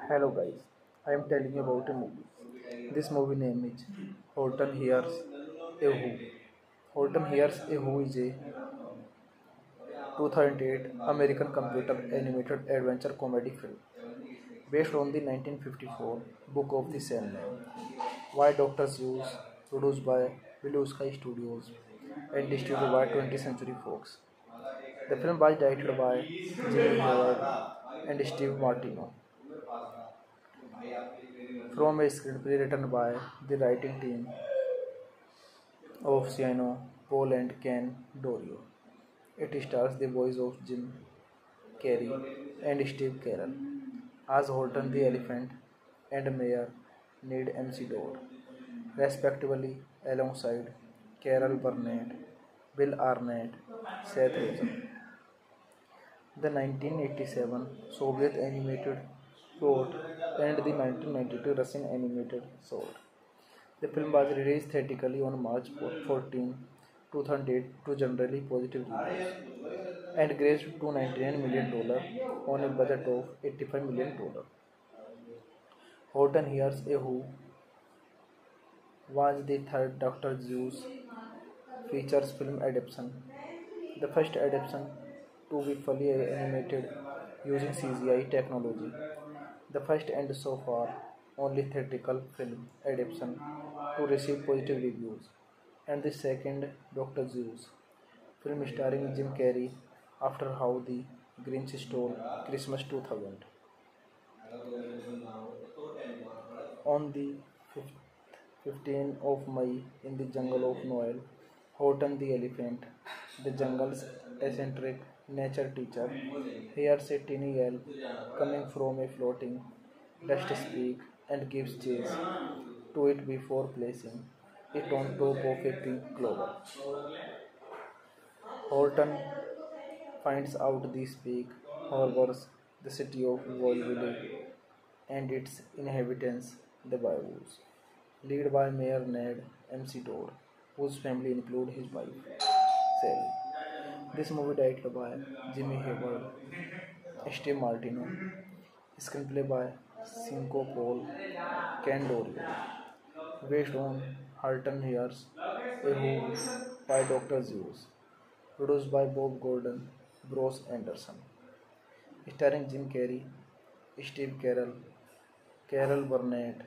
Hello guys, I am telling you about a movie. This movie name is Horton Hears a Who. Horton Hears a Who is a 2008 American computer animated adventure comedy film based on the 1954 book of the same name. Why Dr. Seuss, produced by Blue Sky Studios and distributed by 20th Century Fox. The film was directed by Jimmy Howard and Steve Martino from a screenplay written by the writing team of Cinco, Paul and Ken Daurio. It stars the voice of Jim Carrey and Steve Carell as Horton the Elephant and Mayor Ned McDodd, respectively, alongside Carol Burnett, Bill Arnett, Seth Rogen. The 1987 Soviet animated and the 1992 Russian animated Sword. The film was released theatrically on March 14, 2008 to generally positive reviews and grossed $299 million on a budget of $85 million. Horton Hears a Who was the third Dr. Seuss features film adaptation. The first adaptation to be fully animated using CGI technology. The first and so far only theatrical film adaptation to receive positive reviews, and the second Dr. Seuss, film starring Jim Carrey after How the Grinch Stole Christmas 2000. On the 15th of May in the jungle of Nool, Horton the elephant, the jungle's eccentric nature teacher, hears a tiny yell coming from a floating dust speak and gives chase to it before placing it on top of a pink clover. Horton finds out the speak harbors the city of Whoville and its inhabitants, the Bayous, led by Mayor Ned McDodd, whose family include his wife, Sally. This movie direct by Jimmy Haber Steve Martino screenplay by Cinco Paul Ken Daurio based on Horton Hears a by doctor Seuss produce by Bob Gordon Bruce Anderson starring Jim Carrey Steve Carell Carol Burnett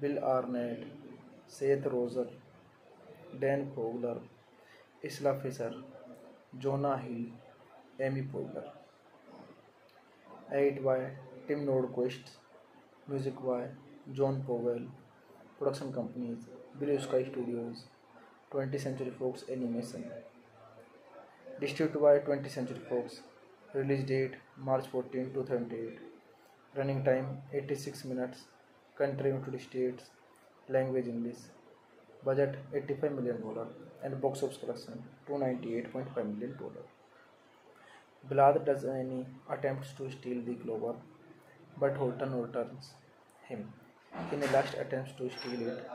Bill Arnett Seth Rogen Dan Fogler Isla Fisher Jonah Hill, Amy Poehler. Edit by Tim Nordquist, music by John Powell, production companies Blue Sky Studios, 20th Century Fox Animation. Distributed by 20th Century Fox. Release date March 14, 2008. Running time 86 minutes. Country United States. Language English. Budget 85 million dollar and box office collection 298.5 million dollar. Vlad does any attempts to steal the clover, but Horton returns him. In a last attempt to steal it,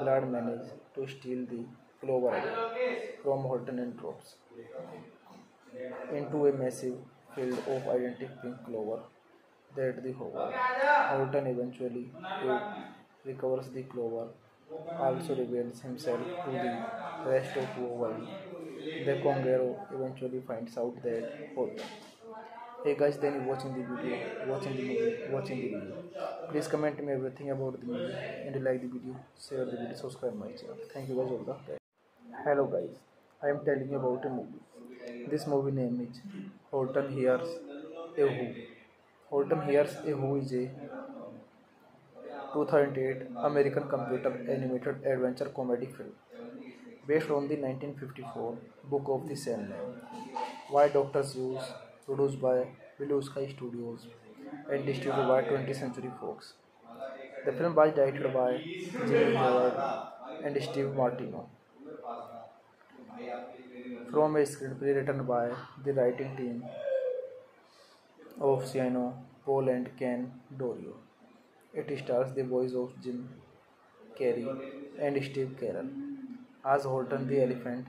Vlad manages to steal the clover from Horton and drops into a massive field of identical pink clover that the hover. Horton eventually recovers the clover, also reveals himself to the rest of the world. The Kangaroo eventually finds out that Horton. Hey guys, then you watching the video, watching the movie, watching the video. Please comment me everything about the movie and like the video, share the video, subscribe my channel. Thank you guys all the time. Hello guys, I am telling you about a movie. This movie name is Horton Hears a Who. Horton Hears a Who is a 2008 American computer animated adventure comedy film based on the 1954 book of the same name. Why Dr. Seuss, produced by Blue Sky Studios and distributed by 20th Century Fox. The film was directed by Jimmy Howard and Steve Martino from a screenplay written by the writing team of Cinco, Paul and Ken Daurio. It stars the voice of Jim Carrey and Steve Carell as Horton the Elephant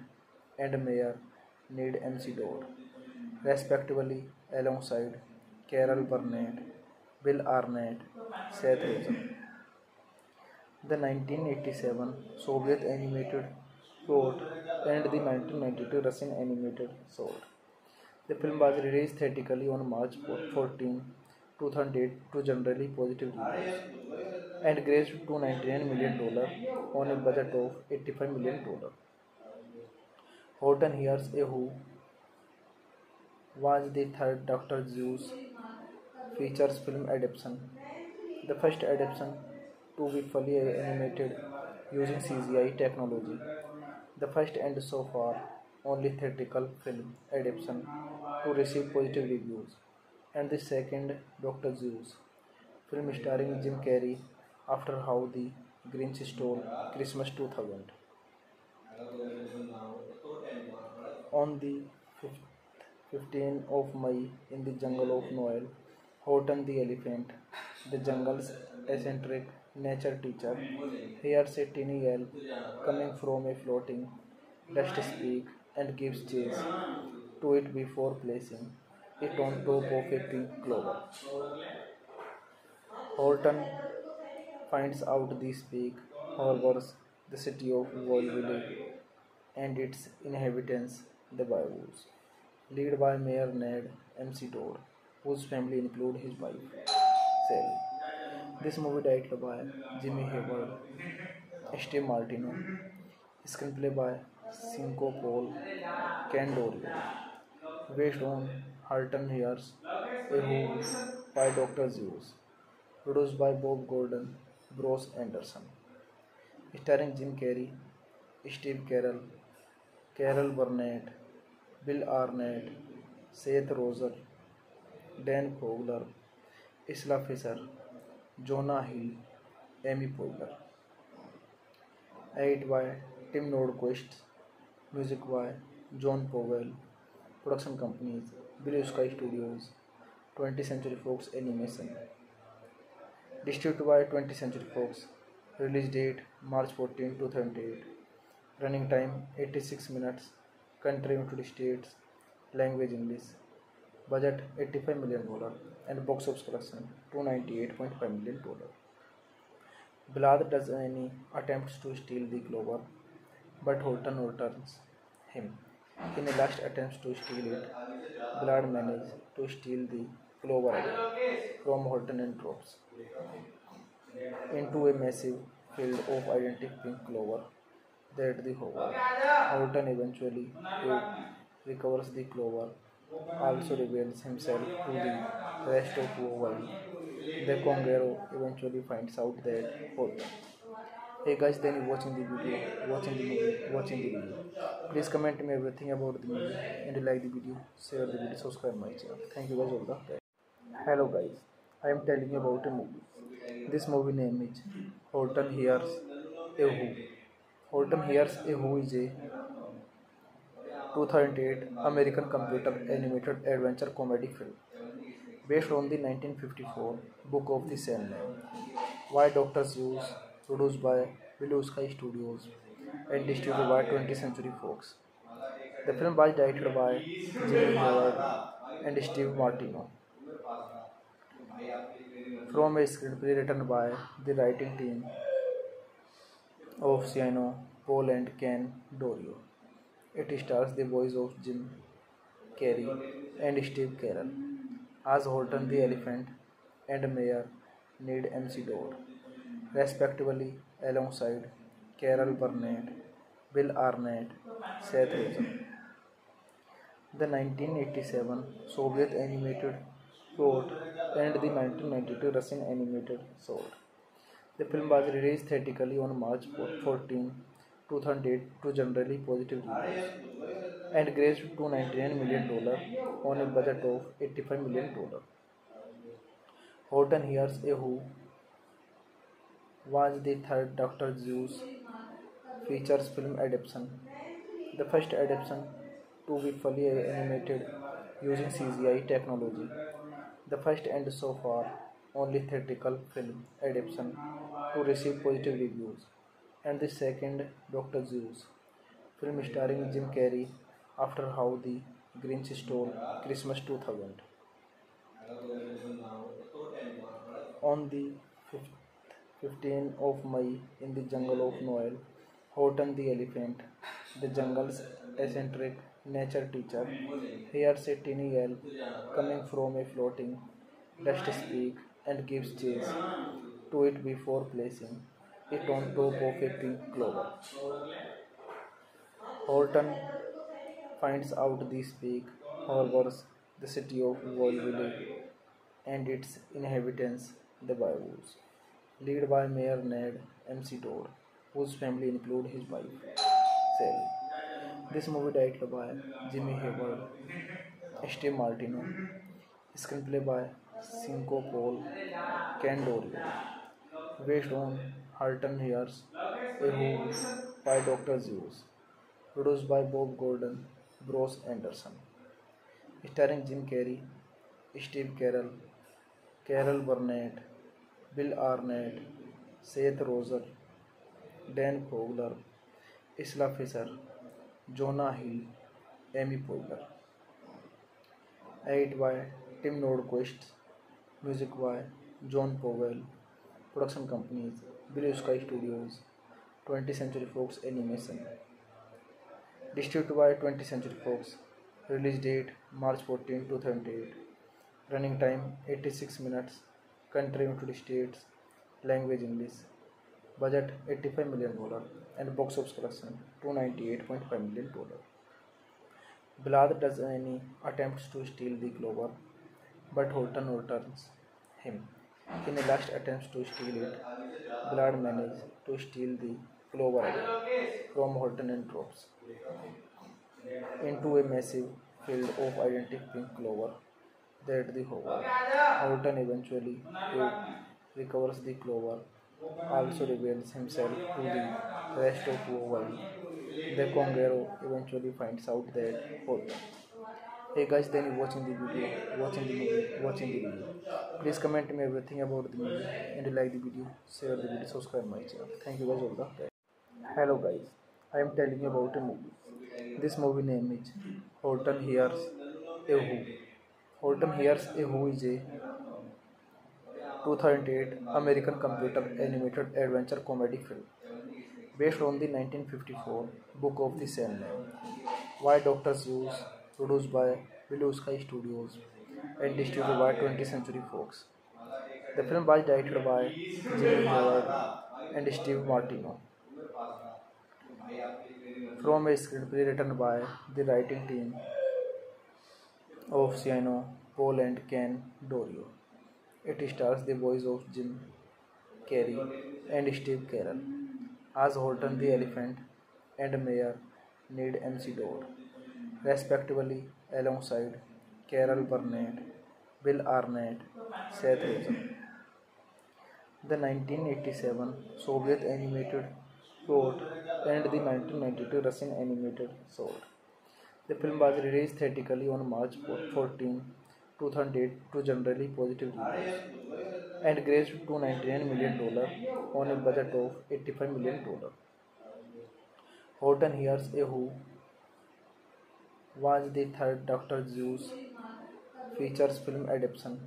and Mayor Ned MC Dodd, respectively, alongside Carol Burnett, Bill Arnett, Seth Rogen. The 1987 Soviet animated short and the 1992 Russian animated short. The film was released theatrically on March 14, 2008 to generally positive reviews and grossed $299 million on a budget of $85 million. Horton Hears a Who was the third Dr. Seuss features film adaptation, the first adaptation to be fully animated using CGI technology, the first and so far only theatrical film adaptation to receive positive reviews, and the second Dr. Seuss film starring Jim Carrey after How the Grinch Stole Christmas 2000. On the 15th of May in the jungle of Nool, Horton the elephant, the jungle's eccentric nature teacher, hears a tiny yell coming from a floating dust speak and gives chase to it before placing it on top of a pink clover. Horton finds out this speak harbors the city of Whoville and its inhabitants, the Bayous, led by Mayor Ned McDodd, whose family include his wife, Sally. This movie directed by Jimmy Hayward, Steve Martino, screenplay by Cinco Paul Ken Daurio, based on Horton Hears a Who by Dr. Seuss, produced by Bob Gordon, Bruce Anderson, starring Jim Carrey, Steve Carell, Carol Burnett, Bill Arnett, Seth Rogen, Dan Fogler, Isla Fisher, Jonah Hill, Amy Poehler. Edit by Tim Nordquist, music by John Powell, production companies Blue Sky Studios twenty century Fox animation distribute by twenty century Fox release date March fourteen two thousand eight running time eighty six minutes country United States language English budget eighty five million dollar and box office collection two ninety eight point five million dollar Vlad does any attempt to steal the global but Horton return him In a last attempt to steal it, Vlad manages to steal the clover from Horton and drops into a massive field of identical pink clover that the hover. Horton eventually recovers the clover, also reveals himself to the rest of the world. The Conqueror eventually finds out that Horton. Hey guys, then you watching the video, watching the movie, watching the video. Please comment me everything about the movie and like the video, share the video, subscribe my channel. Thank you guys all the time. Hello guys, I am telling you about a movie. This movie name is Horton Hears a Who. Horton Hears a Who is a 2008 American computer animated adventure comedy film based on the 1954 book of the same name. Why doctors Seuss, produced by Blue Sky Studios and distributed by 20th Century Fox. The film was directed by Jimmy Howard and Steve Martino from a screenplay written by the writing team of Cinco, Paul and Ken Daurio. It stars the voice of Jim Carrey and Steve Carell as Horton the Elephant and Mayor Ned MC respectively, alongside Carol Burnett, Bill Arnett, Seth Rogen. The 1987 Soviet animated short and the 1992 Russian animated short. The film was released theatrically on March 14, 2008 to generally positive reviews and grossed $299 million on a budget of $85 million. Horton Hears a Who was the third Dr. Seuss features film adaptation, the first adaptation to be fully animated using CGI technology, the first and so far only theatrical film adaptation to receive positive reviews, and the second Dr. Seuss film starring Jim Carrey after How the Grinch Stole Christmas 2000. On the 15th of May, in the jungle of Nool, Horton the elephant, the jungle's eccentric nature teacher, hears a tiny yell coming from a floating dust speak and gives chase to it before placing it on top of a pink clover. Horton finds out the speak harbors the city of Whoville and its inhabitants, the Bayous, led by Mayor Ned MC Todd, whose family include his wife, Sally. This movie directed by Jimmy Hayward, Steve Martino, screenplay by Cinco Paul Candorio, based on Halton Hears A Who by Dr. Zeus, produced by Bob Gordon, Bruce Anderson, starring Jim Carrey, Steve Carell, Carol Burnett, Bill Arnett, Seth Rogen, Dan Fogler, Isla Fisher, Jonah Hill, Amy Poehler. Edit by Tim Nordquist, music by John Powell, production companies Blue Sky Studios, 20th Century Fox Animation. Distributed by 20th Century Fox. Release date March 14, 2008. Running time 86 minutes. Country United States. Language English. Budget 85 million dollar and box office collection 298.5 million dollar. Vlad does any attempts to steal the clover, but Holton returns him. In a last attempt to steal it, Vlad manages to steal the clover from Holton and drops into a massive field of identical pink clover that the hover. Holton eventually recovers the clover, also reveals himself to the rest of the world. The Kangaroo eventually finds out that Holton. Hey guys, then you watching the video, watching the movie, watching the video. Please comment me everything about the movie and like the video, share the video, subscribe my channel. Thank you guys all the time. Hello guys, I am telling you about a movie. This movie name is Horton Hears a Who. Horton hairs a who is a two thousand eight American computer animated adventure comedy film based on the nineteen fifty four book of the same name by doctor Seuss produce by blue sky studios and distribute by twenty century Fox the film was directed by Jim and Steve Martino from a screenplay written by the writing team of Cinco, Paul and Ken Daurio. It stars the voice of Jim Carrey and Steve Carell as Horton the Elephant and Mayor Ned McDodd, respectively, alongside Carol Burnett, Bill Arnett, Seth Rogen. The 1987 Soviet animated short and the 1992 Russian animated short. The film was released theatrically on March 14, 2008 to generally positive reviews and grossed $299 million on a budget of $85 million. Horton Hears a Who was the third Dr. Seuss features film adaptation.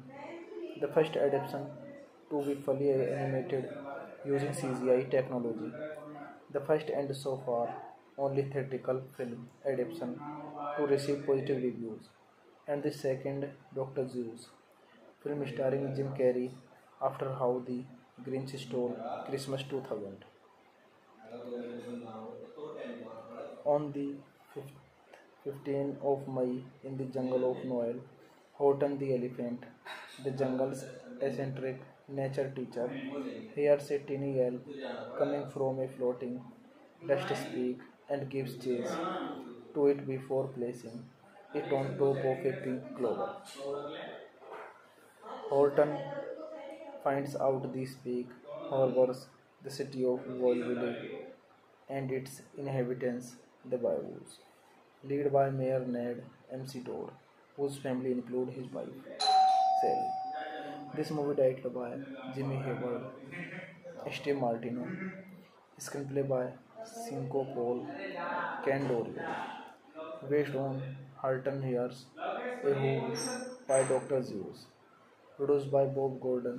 The first adaptation to be fully animated using CGI technology. The first and so far only theatrical film adaptation to receive positive reviews, and the second Dr. Seuss film starring Jim Carrey after How the Grinch Stole Christmas 2000. On the 15th of May, in the jungle of Nool, Horton the elephant, the jungle's eccentric nature teacher, hears a tiny yell coming from a floating dust speak and gives chase to it before placing it on top of a pink clover. Horton finds out the speak harbors the city of Whoville and its inhabitants, the Bayous, led by Mayor Ned McDodd, whose family include his wife, Sally. This movie directed by Jimmy Hayward, Steve Martino, screenplay by Cinco Paul Ken Daurio based based on Horton Hears by doctor Seuss produce by Bob Gordon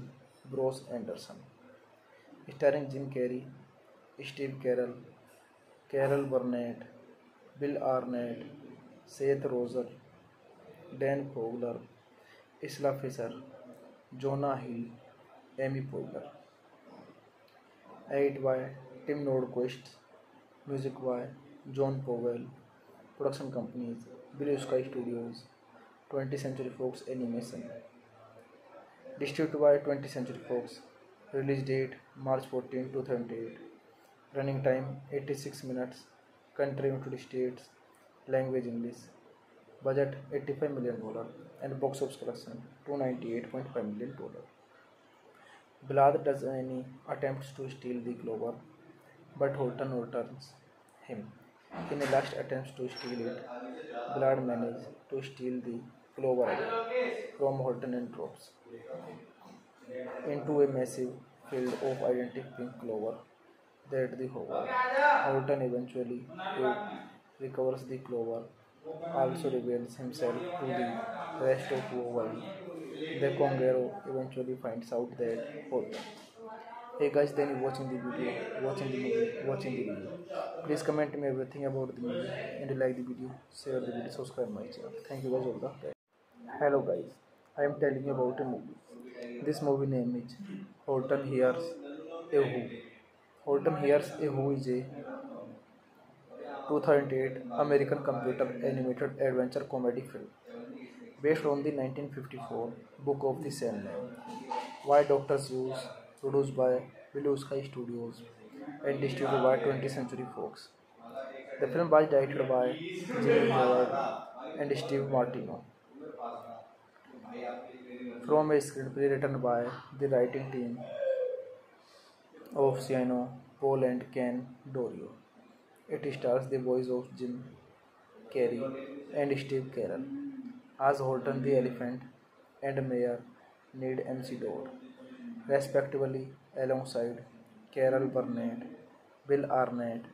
Bruce Anderson starring Jim Carrey Steve Carell Carol Burnett Bill Arnett Seth Rogen Dan Fogler Isla Fisher Jonah Hill Amy Poehler edited by Tim Nordquist Music by John Powell. Production companies Blue Sky Studios, 20th Century Fox Animation. Distributed by 20th Century Fox. Release date March 14, 2008. Running time 86 minutes. Country United States. Language English. Budget 85 million dollar and box office collection 298.5 million dollar. Vlad does any attempts to steal the clover, but Horton returns him. In a last attempt to steal it, Vlad manages to steal the clover from Horton and drops into a massive field of identical pink clover that the hover. Holton eventually recovers the clover, also reveals himself to the rest of the world. The Conqueror eventually finds out that Holton. Hey guys, then you watching the video, watching the movie, watching the video. Please comment me everything about the movie and like the video, share the video, subscribe my channel. Thank you guys all the time. Hello guys, I am telling you about a movie. This movie name is Holton Hears a Who. Holton Hears a Who is a 2008 American computer animated adventure comedy film based on the 1954 book of the same name. Why Dr. Seuss, produced by Blue Sky Studios and distributed by 20th Century Fox. The film was directed by Jimmy Howard and Steve Martino. From a screenplay written by the writing team of Cinco, Paul and Ken Daurio. It stars the voice of Jim Carrey and Steve Carell as Holton the Elephant and Mayor Ned McDodd, respectively, alongside Carol Burnett, Bill Arnett,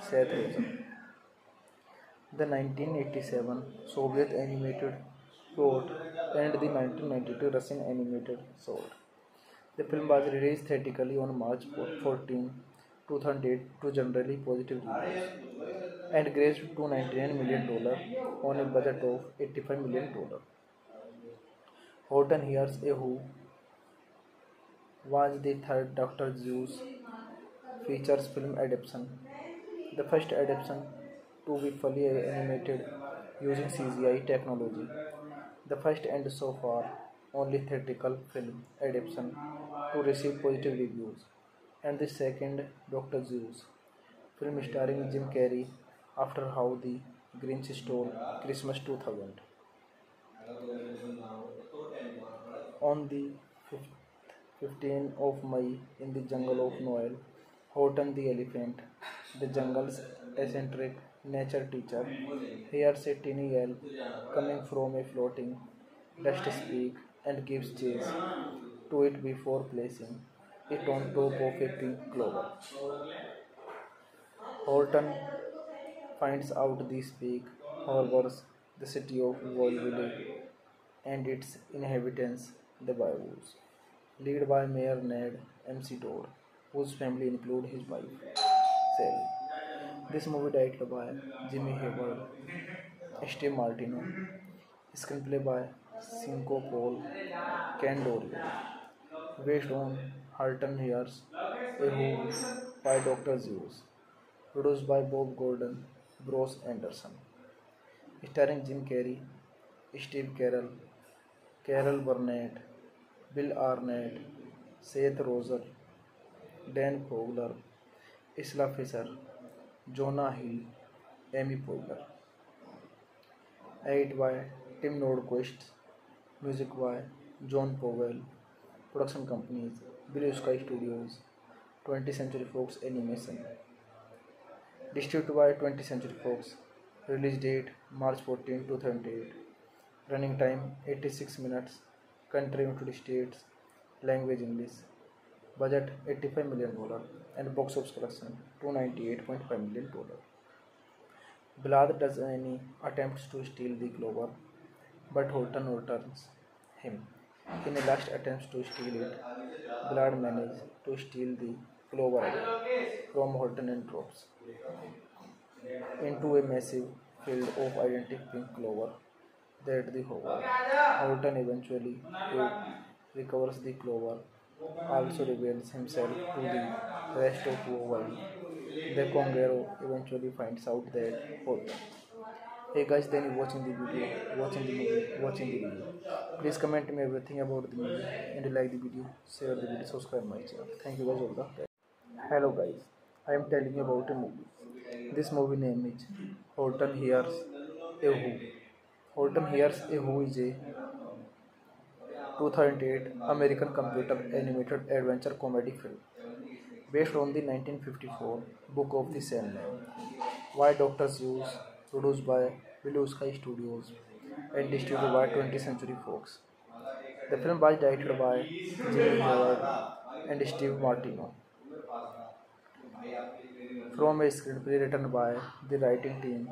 Seth Rogen. The 1987 Soviet animated short and the 1992 Russian animated short. The film was released theatrically on March 14, 2008 to generally positive reviews and grossed $299 million on a budget of $85 million. Horton Hears a Who was the third Dr. Seuss features film adaptation, the first adaptation to be fully animated using CGI technology, the first and so far only theatrical film adaptation to receive positive reviews, and the second Dr. Seuss film starring Jim Carrey after How the Grinch Stole Christmas 2000. On the 15th of May in the jungle of Nool, Horton the elephant, the jungle's eccentric nature teacher, hears a teeny yell coming from a floating dust speak and gives chase to it before placing it on top of a pink clover. Horton finds out the speak harbors the city of Whoville and its inhabitants, the Bayous, led by Mayor Ned MC Todd, whose family include his wife, Sally. This movie directed by Jimmy Hayward, Steve Martino, screenplay by Cinco Paul Candorio, based on Halton Hears a Who by Dr. Seuss, produced by Bob Gordon, Bruce Anderson, starring Jim Carrey, Steve Carell, Carol Burnett, Bill Arnett, Seth Rogen, Dan Fogler, Isla Fisher, Jonah Hill, Amy Poehler. Edit by Tim Nordquist. Music by John Powell. Production companies Blue Sky Studios, 20th Century Fox Animation. Distributed by 20th Century Fox. Release date March 14, 2008. Running time 86 minutes. Country United States. Language English. Budget 85 million dollar and box office collection 298.5 million dollar. Vlad does any attempts to steal the clover, but Holton returns him. In a last attempt to steal it, Blard managed to steal the clover from Holton and drops into a massive field of identical clover that the hover. Holton eventually recovers the clover, also reveals himself to the rest of the world. The Kangaroo eventually finds out that Holton. Hey guys, then you watching the video, watching the movie, watching the video. Please comment me everything about the movie and like the video, share the video, subscribe my channel. Thank you guys all the. Hello guys, I am telling you about a movie. This movie name is Horton Hears a Who. Horton hairs a who is a two thousand eight American computer animated adventure comedy film based on the nineteen fifty four book of the same by doctor Seuss produce by बिलू sky studios and distribute by twenty century Fox the film was directed by Jim Hayward and Steve Martino from a screenplay written by the writing team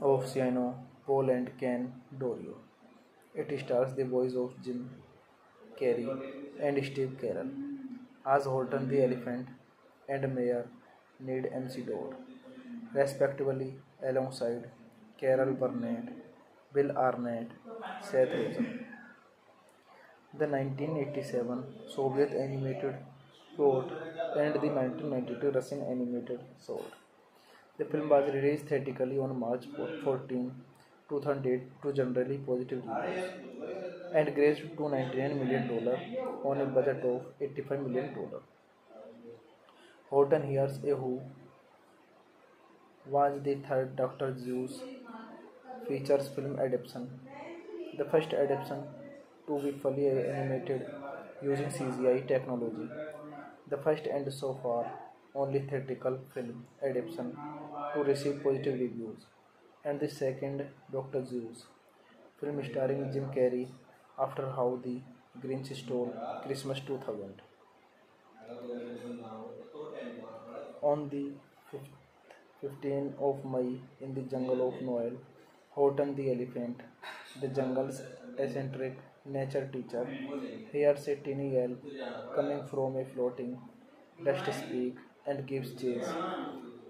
of Cinco, Paul and Ken Daurio. It stars the voice of Jim Carrey and Steve Carell as Horton the Elephant and Mayor Ned McDodd, respectively, alongside Carol Burnett, Bill Arnett, Seth Rogen. The 1987 Soviet animated short and the 1992 Russian animated short. The film was released theatrically on March 14, 2008 to generally positive reviews and grossed $299 million on a budget of $85 million. Horton Hears a Who was the third Dr. Seuss features film adaptation, the first adaptation to be fully animated using CGI technology, the first and so far only theatrical film adaptation to receive positive reviews, and the second Dr. Seuss film starring Jim Carrey after How the Grinch Stole Christmas 2000. On the 15th of May in the jungle of Nool, Horton the elephant, the jungle's eccentric nature teacher, hears a tiny yell coming from a floating dust speak and gives chase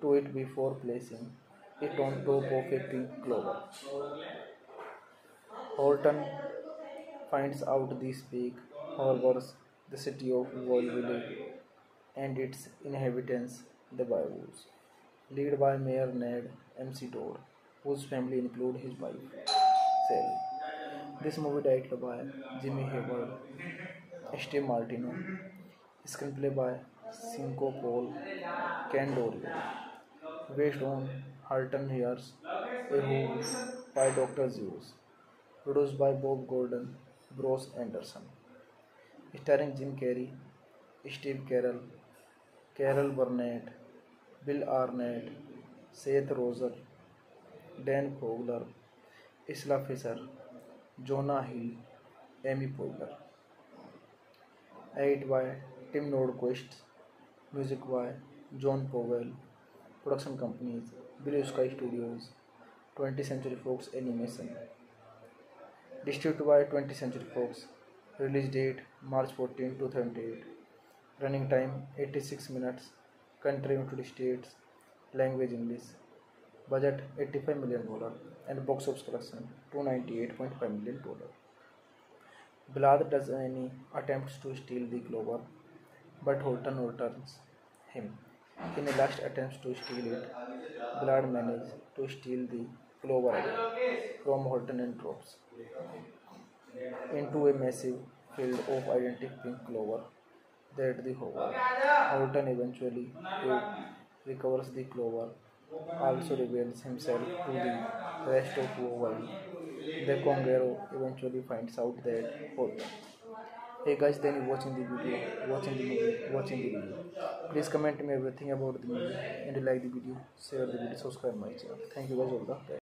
to it before placing it on top of a pink clover. Horton finds out the speak harbors the city of Whoville and its inhabitants, the Bayous, led by Mayor Ned McDodd, whose family include his wife, Sally. This movie directed by Jimmy Hayward, Steve Martino, screenplay by Cinco Paul Ken Daurio based based on Horton Hears a Who by doctor Seuss produce by Bob Gordon, Bruce Anderson. Starring Jim Carrey, Steve Carell Carol Burnett, Bill Arnett, Seth Rogen, Dan Fogler Isla Fisher Jonah Hill, Amy Poehler edited by Tim Nord music by John Powell, production companies Blue Sky Studios, 20th Century Fox Animation. Distributed by 20th Century Fox. Release date March 14, 2008. Running time 86 minutes. Country United States. Language English. Budget 85 million dollar and box office collection 298.5 million dollar. Blad does any attempts to steal the clover, but Horton returns him. In a last attempt to steal it, Blad manages to steal the clover from Horton and drops into a massive field of identical pink clover that the hover. Horton eventually recovers the clover, also reveals himself to the rest of the world. The Kangaroo eventually finds out that Horton. Hey guys, then you watching the video, watching the movie, watching the video. Please comment me everything about the movie and like the video, share the video, subscribe my channel. Thank you guys all the time.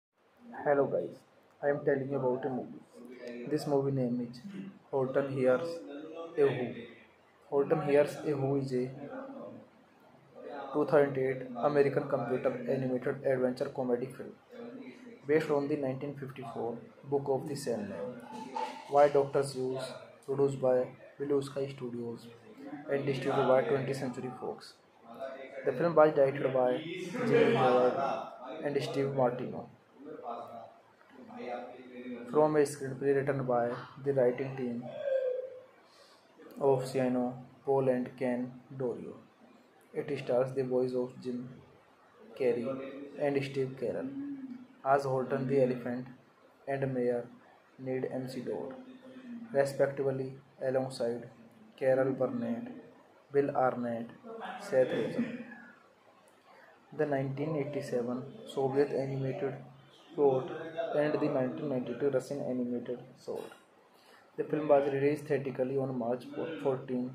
Hello guys, I am telling you about a movie. This movie name is Horton Hears a Who. Horton Hears a Who is a 2008 American computer animated adventure comedy film based on the 1954 book of the same name. Why doctors Seuss, produced by Blue Sky Studios and distributed by 20th Century Fox. The film was directed by Jimmy Howard and Steve Martino. From a screenplay written by the writing team of Cinco, Paul and Ken Daurio. It stars the voice of Jim Carrey and Steve Carell as Holton the Elephant and Mayor Ned MC respectively, alongside Carol Burnett, Bill Arnett, Seth Rogen. The 1987 Soviet animated short and the 1992 Russian animated short. The film was released theatrically on March 14,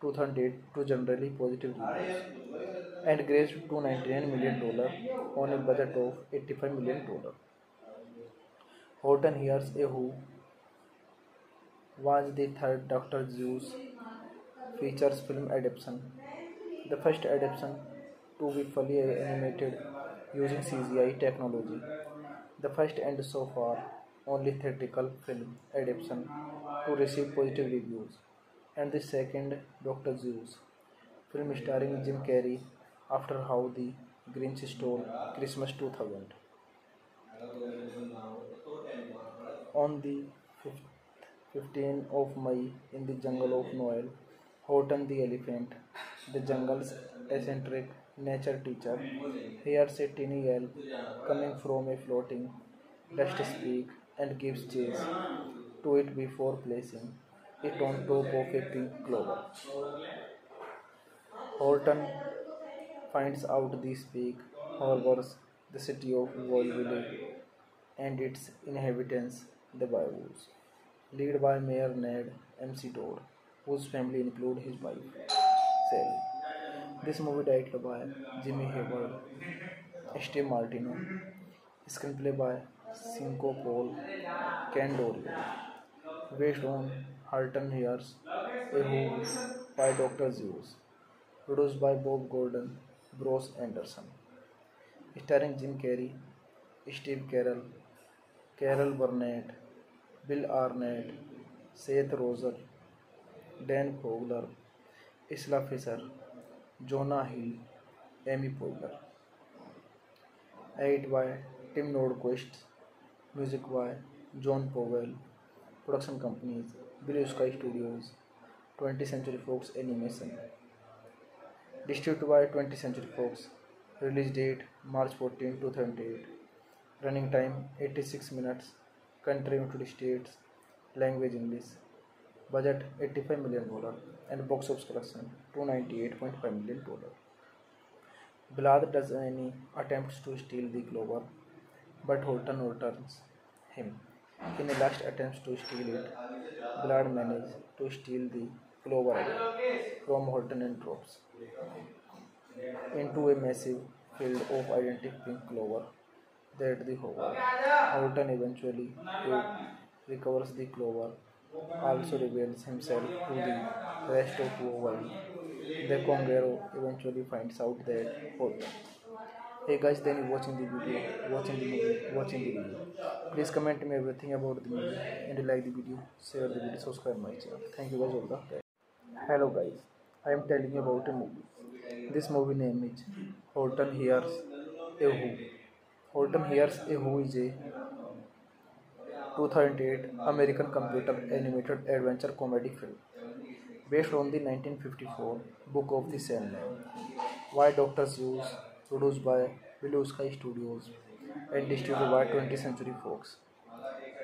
2008 to generally positive reviews and grossed $299 million on a budget of $85 million. Horton Hears a Who was the third Dr. Seuss features film adaptation, the first adaptation to be fully animated using CGI technology, the first and so far only theatrical film adaptation to receive positive reviews, and the second Dr. Seuss film starring Jim Carrey after How the Grinch Stole Christmas 2000. On the 15th of May in the jungle of Nool, Horton the elephant, the jungle's eccentric nature teacher, hears a tiny yell coming from a floating dust speak and gives chase to it before placing it on top of a pink clover. Horton finds out the speak harbors the city of Whoville and its inhabitants, the Bayous, led by Mayor Ned MC Todd, whose family include his wife, Sally. This movie directed by Jimmy Hayward, Steve Martino, screenplay by Cinco Paul Candorio, based on Halton Hears a Who by Dr. Zeus, produced by Bob Gordon, Bruce Anderson, starring Jim Carrey, Steve Carell, Carol Burnett, Bill Arnett, Seth Rogen, Dan Fogler, Isla Fisher, Jonah Hill, Amy Poehler. Edited by Tim Nordquist, music by John Powell, production companies Blue Sky Studios, 20th Century Fox Animation. Distributed by 20th Century Fox. Release date March 14, 2008. Running time 86 minutes. Country United States. Language English. Budget 85 million dollar and box office collection 298.5 million dollar. Vlad does any attempts to steal the clover, but Holton returns him. In a last attempt to steal it, Vlad manages to steal the clover from Holton and drops into a massive field of identical pink clover that the hover. Holton eventually recovers the clover, also reveals himself to the rest of the world. The Kangaroo eventually finds out that Holton. Hey guys, then you watching the video, watching the movie, watching the video. Please comment me everything about the movie and like the video, share the video, subscribe my channel. Thank you guys all the time. Hello guys, I am telling you about a movie. This movie name is Horton Hears a Who. Horton hairs a who is a two thousand eight American computer animated adventure comedy film based on the nineteen fifty four book of the by doctor Seuss produce by बिलू sky studios and distribute by twenty century Fox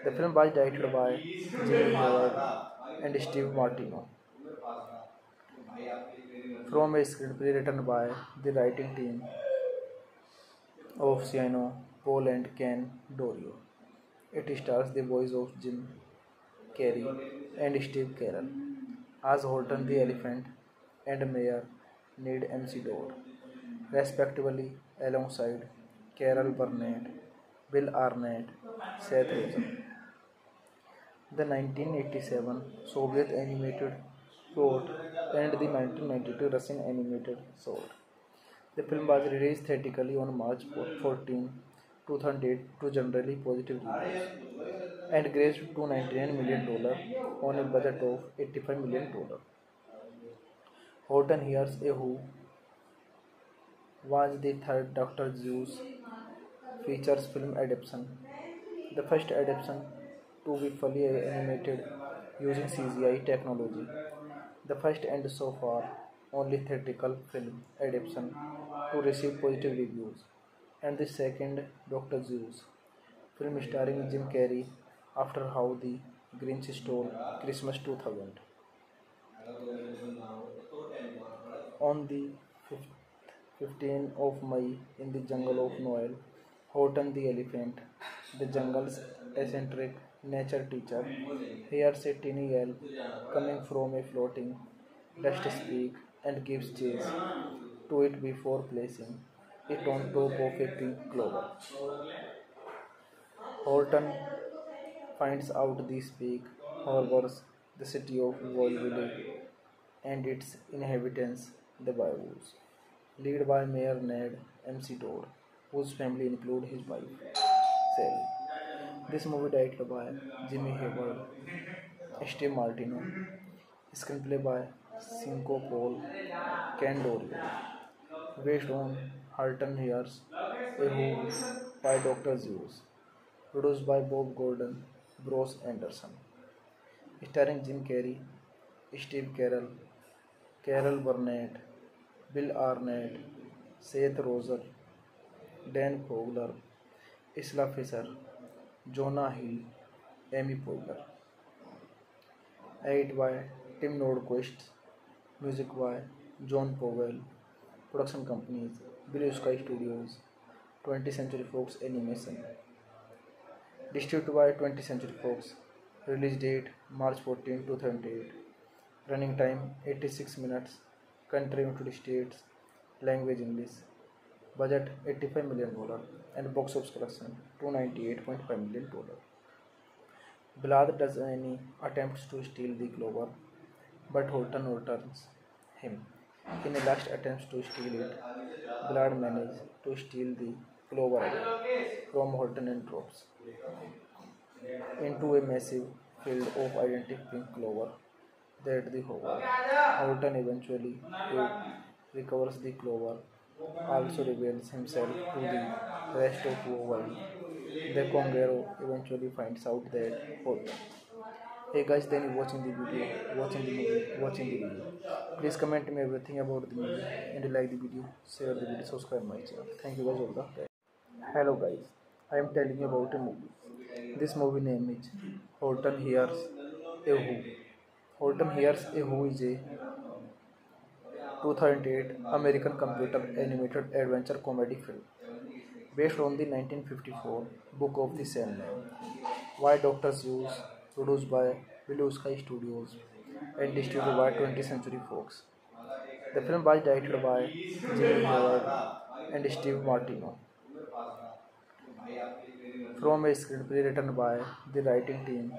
the film was directed by Hayward and Steve Martino from a screenplay written by the writing team of Cinco, Paul and Ken Daurio. It stars the voice of Jim Carrey and Steve Carell as Horton the Elephant and Mayor Ned MC respectively, alongside Carol Burnett, Bill Arnett, Seth Rogen. The 1987 Soviet animated short and the 1992 Russian animated short. The film was released theatrically on March 14, 2008 to generally positive reviews and grossed 299 million dollar on a budget of 85 million dollar. Horton Hears a Who was the third Doctor Seuss features film adaptation, the first adaptation to be fully animated using CGI technology, the first and so far only theatrical film adaptation to receive positive reviews, and the second Doctor Seuss film starring Jim Carrey after How the Grinch Stole Christmas 2000. On the 15th of May in the jungle of Nool, Horton the elephant, the jungle's eccentric nature teacher, hears a tiny yell coming from a floating dust speak and gives chase to it before placing it on top of a pink clover. Horton finds out the speak harbors the city of Whoville and its inhabitants, the Bayous, led by Mayor Ned McDodd, whose family include his wife, Sally. This movie directed by Jimmy Hayward, Steve Martino, screenplay by Cinco Paul Ken Daurio based based on Horton Hears by doctor Seuss produce by Bob Gordon, Bruce Anderson. Starring Jim Carrey, Steve Carell Carol Burnett, Bill Arnett, Seth Rogen, Dan Fogler Isla Fisher Jonah Hill, Amy Poehler edited by Tim Nordquist music by John Powell, production companies Blue Sky Studios, 20th Century Fox Animation. Distributed by 20th Century Fox. Release date March 14, 2008. Running time 86 minutes. Country United States. Language English. Budget 85 million dollar and box office collection 298.5 million dollar. Vlad does any attempts to steal the clover, but Horton overturns him. In a last attempt to steal it, Vlad manages to steal the clover from Horton and drops into a massive field of identical pink clover that the hover. Horton eventually recovers the clover, also reveals himself to the rest of the world. The Kangaroo eventually finds out that Horton. Hey guys, then you watching the video, watching the movie, watching the video. Please comment me everything about the movie and like the video, share the video, subscribe my channel. Thank you guys all the time. Hello guys, I am telling you about a movie. This movie name is Horton Hears a Who. Horton Hears a Who is a 2008 American computer animated adventure comedy film based on the 1954 book of the same name. Why doctors Seuss, produced by Blue Sky Studios and distributed by 20th Century Fox. The film was directed by Jimmy Hayward and Steve Martino. From a screenplay written by the writing team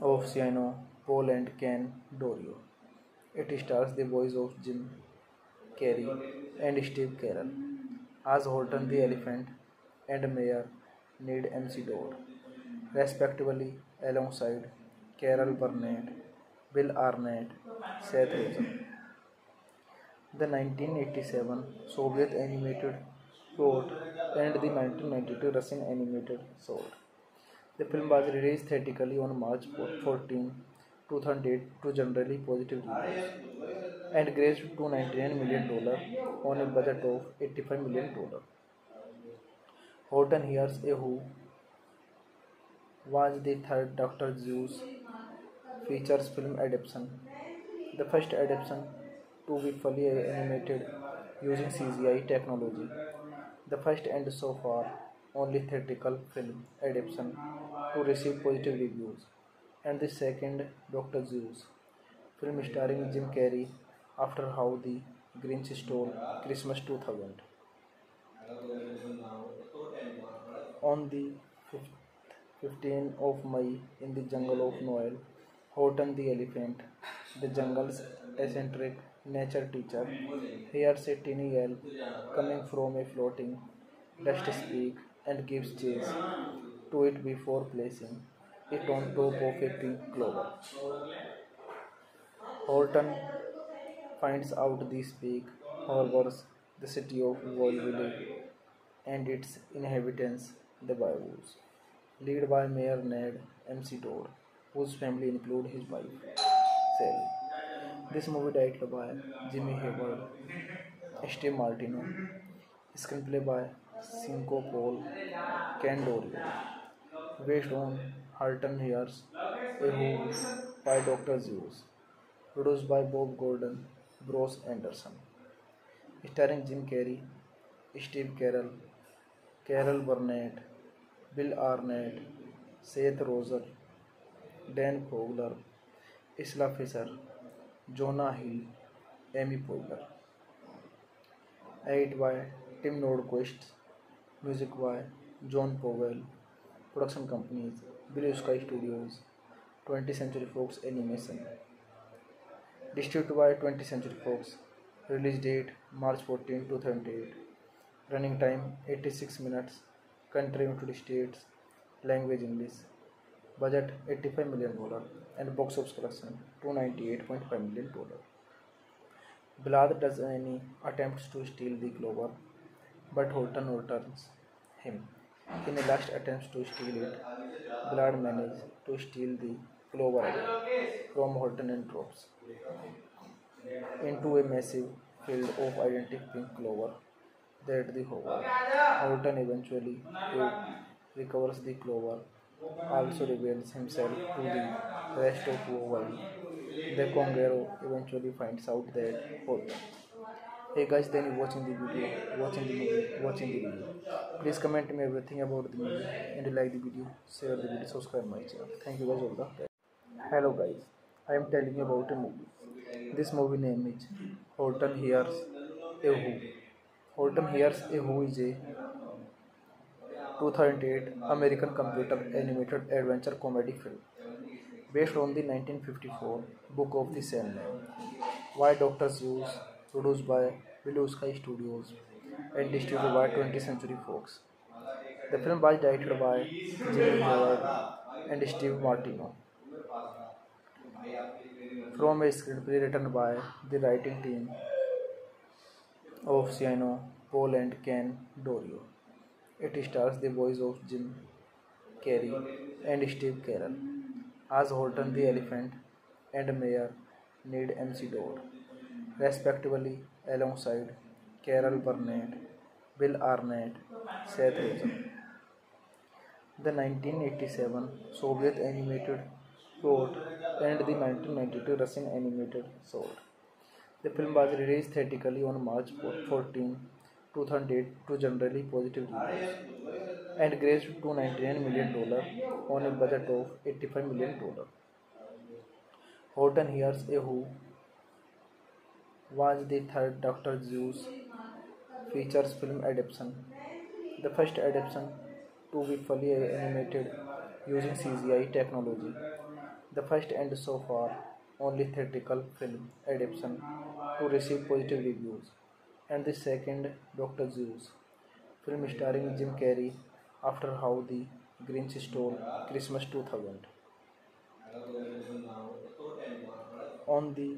of Cinco, Paul and Ken Daurio. It stars the voice of Jim Carrey and Steve Carell as Horton the Elephant and Mayor Ned MC respectively, alongside Carol Burnett, Bill Arnett, Seth Rogen. The 1987 Soviet animated short and the 1992 Russian animated short. The film was released theatrically on March 14, 2008 to generally positive reviews and grossed $299 million on a budget of $85 million. Horton Hears a Who was the third Doctor Seuss features film adaptation, the first adaptation to be fully animated using CGI technology, the first and so far only theatrical film adaptation to receive positive reviews, and the second Doctor Seuss film starring Jim Carrey after How the Grinch Stole Christmas 2000. On the 15th of May in the jungle of Nool, Horton the elephant, the jungle's eccentric nature teacher, hears a tiny yell coming from a floating Dust speak and gives chase to it before placing it on top of a pink clover. Horton finds out the speak harbors the city of Whoville and its inhabitants, the Bayous, led by Mayor Ned MC Todd, whose family include his wife, Sally. This movie directed by Jimmy Hayward, Steve Martino, screenplay by Cinco Paul Candorio, based on Halton Hears A Who by Dr. Zeus, produced by Bob Gordon, Bruce Anderson, starring Jim Carrey, Steve Carell, Carol Burnett, Bill Arnett, Seth Rogen, Dan Fogler, Isla Fisher, Jonah Hill, Amy Poehler. Edit by Tim Nordquist, music by John Powell, production companies Blue Sky Studios, 20th Century Fox Animation. Distributed by 20th Century Fox. Release date March 14, 2008. Running time 86 minutes. Country United States. Language English. Budget 85 million dollar and box office collection 298.5 million dollar. Vlad does any attempts to steal the clover, but Horton overturns him. In a last attempt to steal it, Vlad manages to steal the clover from Horton and drops into a massive field of identical pink clover that the hover. Horton eventually recovers the clover, also reveals himself to the rest of the world. The Kangaroo eventually finds out that Horton. Hey guys, then you watching the video, watching the movie, watching the video. Please comment me everything about the movie and like the video, share the video, subscribe my channel. Thank you guys all the Hello guys, I am telling you about a movie. This movie name is Horton Hears a Who. Horton hairs a who is a two thousand eight American computer animated adventure comedy film based on the nineteen fifty four book of the same by doctor Seuss produce by blue sky studios and distribute by twenty century Fox the film was directed by जेवर and Steve Martino from a screenplay written by the writing team of Cinco, Paul and Ken Daurio. It stars the voice of Jim Carrey and Steve Carell as Horton the Elephant and Mayor Ned McDodd, respectively, alongside Carol Burnett, Bill Arnett, Seth Rogen. The 1987 Soviet animated short and the 1992 Russian animated short. The film was released theatrically on March 14, 2008 to generally positive reviews and grossed $299 million on a budget of $85 million. Horton Hears a Who was the third Dr. Seuss features film adaptation. The first adaptation to be fully animated using CGI technology. The first and so far only theatrical film adaptation to receive positive reviews, and the second Dr. Seuss film starring Jim Carrey after How the Grinch Stole Christmas 2000. On the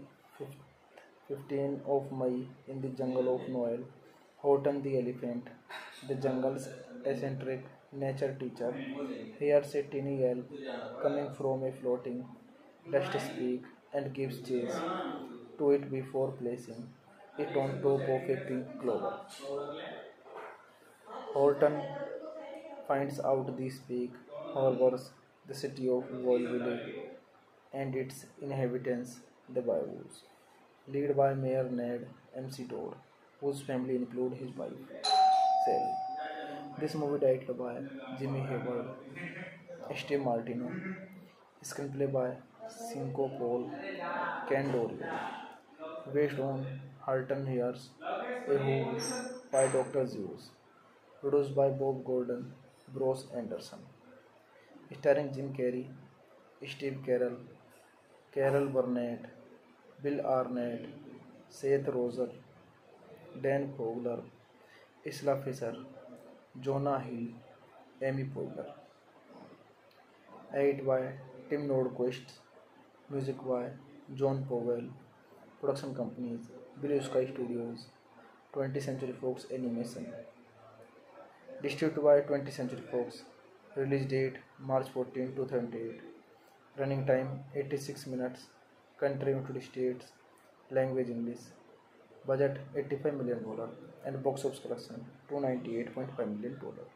15th of May in the jungle of Nool, Horton the elephant, the jungle's eccentric nature teacher, hears a tiny yell coming from a floating dust speak and gives chase to it before placing it on top of a pink clover. Horton finds out the speak harbors the city of Whoville and its inhabitants, the Bayous, led by Mayor Ned McDodd, whose family include his wife, Sally. This movie directed by Jimmy Hayward, Steve Martino, screenplay by Cinco Paul Ken Daurio based on Horton Hears a Who by doctor Seuss produce by Bob Gordon Bruce Anderson starring Jim Carrey Steve Carell Carol Burnett Bill Arnett Seth Rogen Dan Fogler Isla Fisher Jonah Hill Amy Poehler edited by Tim Nordquist Music by John Powell. Production companies Blue Sky Studios, 20th Century Fox Animation. Distributed by 20th Century Fox. Release date March 14, 2008. Running time 86 minutes. Country United States. Language English. Budget 85 million dollar and box office collection 298.5 million dollar.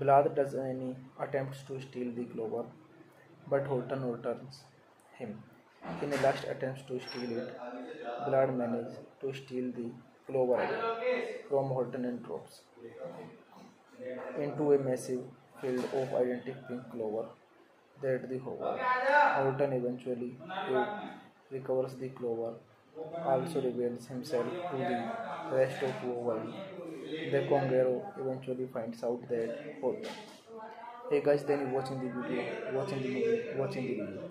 Vlad does any attempts to steal the clover, but Horton returns him. In a last attempt to steal it, Vlad manages to steal the clover from Horton and drops into a massive field of identical pink clover that the hover. Horton eventually recovers the clover, also reveals himself to the rest of the world. The Kangaroo eventually finds out that Horton. Hey guys, then you watching the video, watching the movie, watching the video.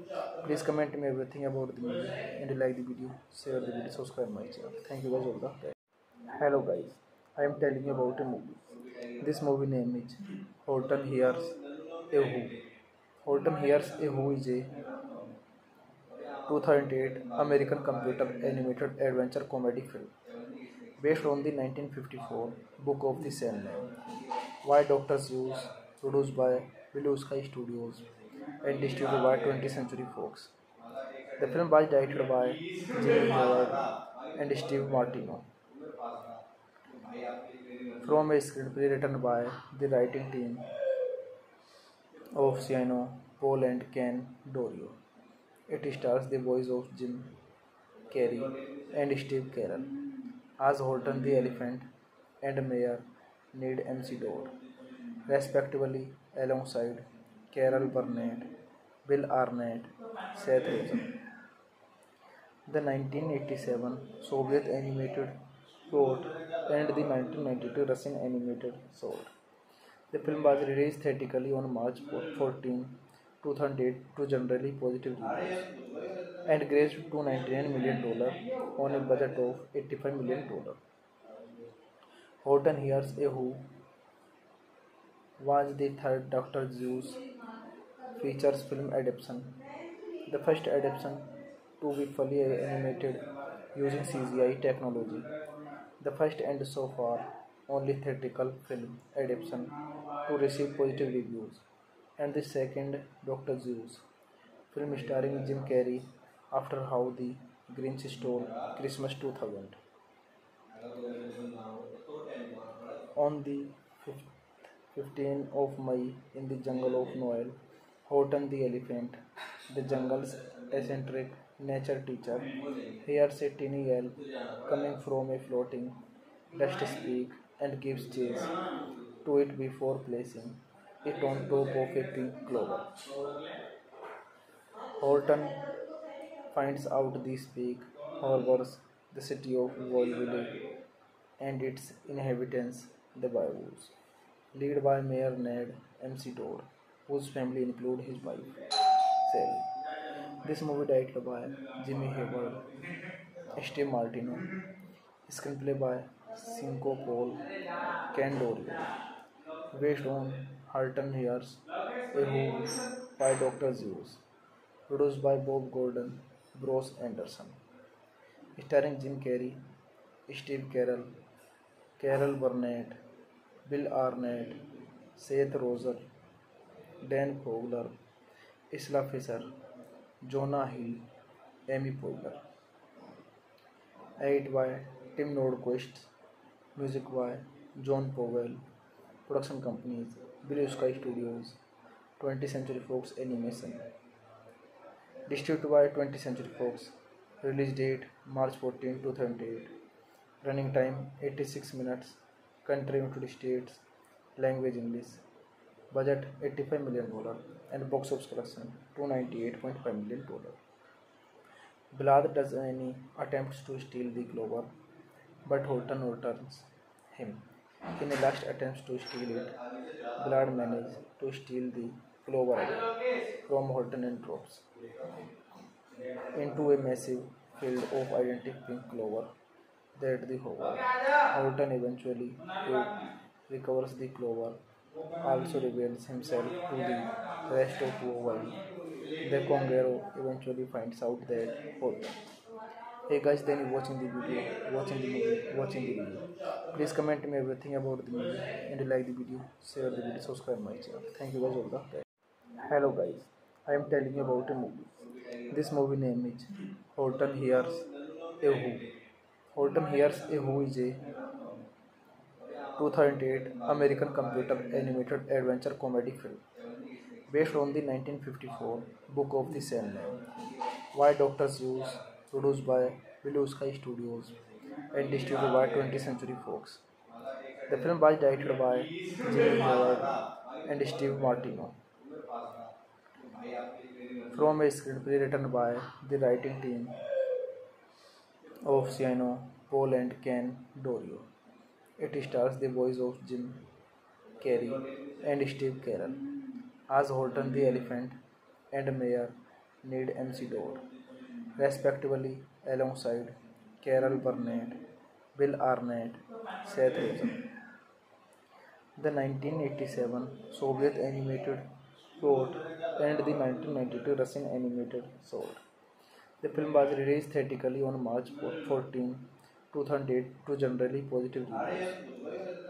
Please comment me everything about the movie and like the video, share the video, subscribe my channel. Thank you guys all the time. Hello guys, I am telling you about a movie. This movie name is Horton Hears a Who. Horton Hears a Who is a 2008 American computer animated adventure comedy film based on the 1954 book of the same name. Why doctors Seuss, produced by Blue Sky Studios and distributed by 20th Century Fox. The film was directed by Jimmy Hayward and Steve Martino. From a screenplay written by the writing team of Cinco, Paul and Ken Daurio. It stars the voice of Jim Carrey and Steve Carell as Horton the Elephant and Mayor Ned MC respectively, alongside Carol Burnett, Bill Arnett, Seth Rogen. The 1987 Soviet animated short and the 1992 Russian animated short. The film was released theatrically on March 14, 2008 to generally positive reviews and grossed $299 million on a budget of $85 million. Horton Hears a Who was the third Dr. Seuss features film adaptation, the first adaptation to be fully animated using CGI technology, the first and so far only theatrical film adaptation to receive positive reviews, and the second Dr. Seuss film starring Jim Carrey after How the Grinch Stole Christmas 2000. On the 15th of May in the jungle of Nool, Horton the elephant, the jungle's eccentric nature teacher, hears a teeny yell coming from a floating dust speak and gives chase to it before placing it on top of a pink clover. Horton finds out the speak harbors the city of Whoville and its inhabitants, the Bayous, led by Mayor Ned MC Todd, whose family include his wife, Sally. This movie directed by Jimmy Hayward, Steve Martino, screenplay by Cinco Paul Candorio, based on Halton Hears a Who by Dr. Seuss, produced by Bob Gordon, Bruce Anderson, starring Jim Carrey, Steve Carell, Carol Burnett, Bill Arnett, Seth Rogen, Dan Fogler, Isla Fisher, Jonah Hill, Amy Poehler. Edit by Tim Nordquist. Music by John Powell. Production companies Blue Sky Studios, 20th Century Fox Animation. Distributed by 20th Century Fox. Release date March 14, 2008. Running time 86 minutes. Country United States. Language English. Budget 85 million dollar and box office collection 298.5 million dollar. Blad does any attempts to steal the clover, but Holton returns him. In a last attempt to steal it, Blad manages to steal the again from Holton and drops into a massive field of identical pink clover that the hover. Horton eventually recovers the clover, also reveals himself to the rest of the world. The Conqueror eventually finds out that Hoth. Hey guys, then you watching the video, watching the movie, watching the video. Please comment me everything about the movie and like the video, share the video, subscribe my channel. Thank you guys all the time. Hello guys, I am telling you about a movie. This movie name is Horton Hears a Who. Horton hairs a हुईज a two thousand eight American computer animated adventure comedy film based on the nineteen fifty four book of the same by doctor Seuss produce by blue sky studios and distribute by twenty century Fox the film was directed by and Steve Martino from a screenplay written by the writing team of Cinco, Paul and Ken Daurio. It stars the voice of Jim Carrey and Steve Carell as Horton the Elephant and Mayor Ned MC respectively, alongside Carol Burnett, Bill Arnett, Seth Rogen. The 1987 Soviet animated short and the 1992 Russian animated short. The film was released theatrically on March 14, 2008 to generally positive reviews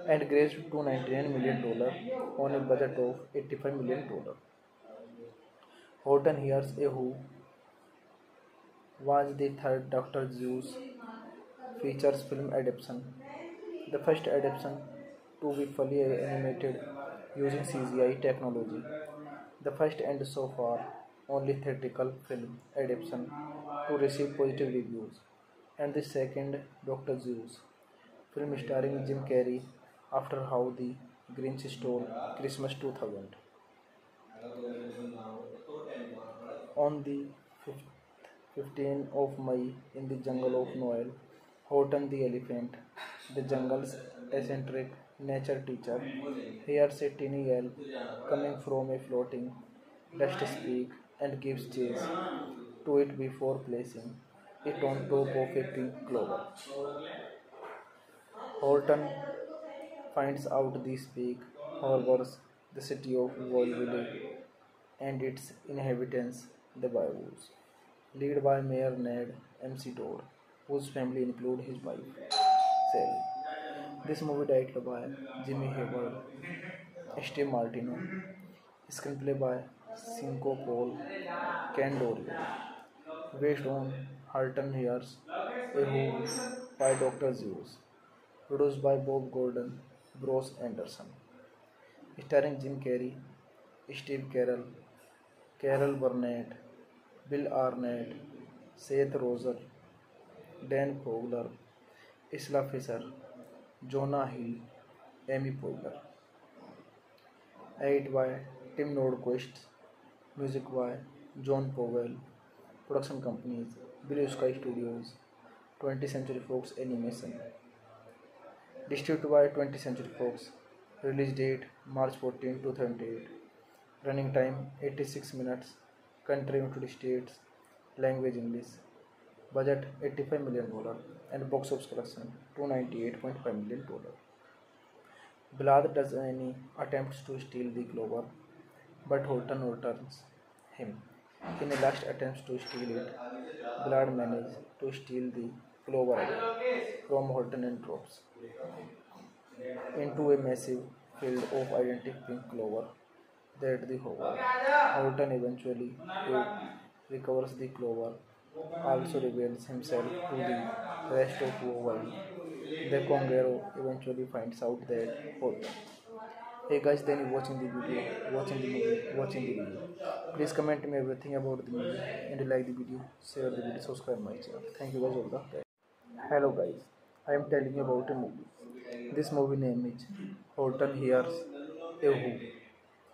and grossed $299 million on a budget of $85 million. Horton Hears a Who was the third Dr. Seuss features film adaptation, the first adaptation to be fully animated using CGI technology, the first and so far only theatrical film adaptation to receive positive reviews, and the second Dr. Seuss film starring Jim Carrey after How the Grinch Stole Christmas 2000. On the 15th of May in the jungle of Nool, Horton the elephant, the jungle's eccentric nature teacher, hears a teeny yell coming from a floating dust speak and gives chase to it before placing it on top of a pink clover. Horton finds out the speak harbors the city of Whoville and its inhabitants, the Bayous, led by Mayor Ned McDodd, whose family include his wife, Sally. This movie directed by Jimmy Hayward, Steve Martino, screenplay by Cinco Paul Ken Daurio based on Horton Hears a Who by doctor Seuss produce by Bob Gordon Bruce Anderson starring Jim Carrey Steve Carell Carol Burnett Bill Arnett Seth Rogen Dan Fogler Isla Fisher Jonah Hill Amy Poehler edited by Tim Nordquist music by John Powell, production companies Blue Sky Studios, 20th Century Fox Animation. Distributed by 20th Century Fox. Release date March 14, 2008. Running time 86 minutes. Country United States. Language English. Budget 85 million dollar and box office collection 298.5 million dollar. Vlad does any attempts to steal the clover, but Horton returns him. In a last attempt to steal it, Vlad manages to steal the clover from Horton and drops into a massive field of identical pink clover that the hover. Horton eventually recovers the clover, also reveals himself to the rest of the world. The Conqueror eventually finds out that Horton. Hey guys, then you watching the video, watching the movie, watching the video. Please comment me everything about the movie and like the video, share the video, subscribe my channel. Thank you guys all the time. Hello guys, I am telling you about a movie. This movie name is Horton Hears a Who.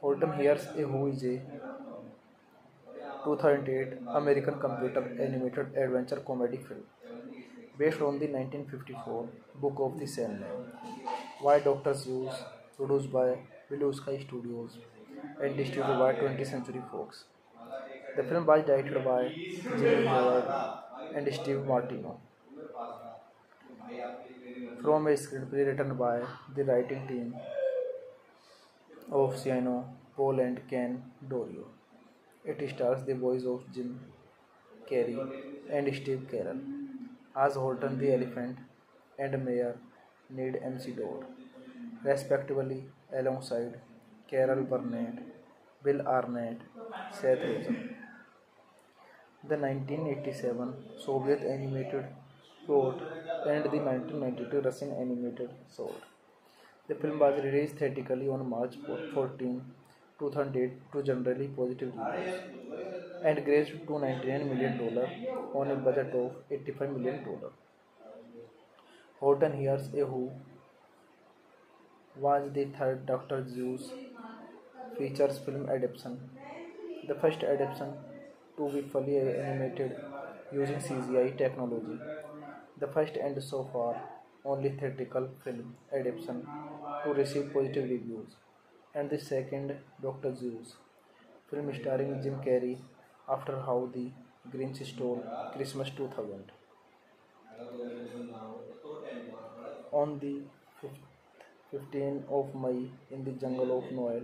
Horton Hears a Who is a 2008 American computer animated adventure comedy film based on the 1954 book of the same name. Why doctors Seuss, produced by Blue Sky Studios and distributed by 20th Century Fox. The film was directed by Jimmy Hayward and Steve Martino. From a screenplay written by the writing team of Cinco, Paul and Ken Daurio. It stars the voice of Jim Carrey and Steve Carell as Horton the Elephant and Mayor Ned MC respectively, alongside Carol Burnett, Bill Arnett, Seth Rogen. The 1987 Soviet animated short and the 1992 Russian animated short. The film was released theatrically on March 14, 2008 to generally positive reviews and grossed $299 million on a budget of $85 million. Horton Hears a Who was the third Dr. Seuss features film adaptation. The first adaptation to be fully animated using CGI technology. The first and so far only theatrical film adaptation to receive positive reviews, and the second Dr. Seuss film starring Jim Carrey after How the Grinch Stole Christmas 2000. On the 15th of May in the jungle of Nool,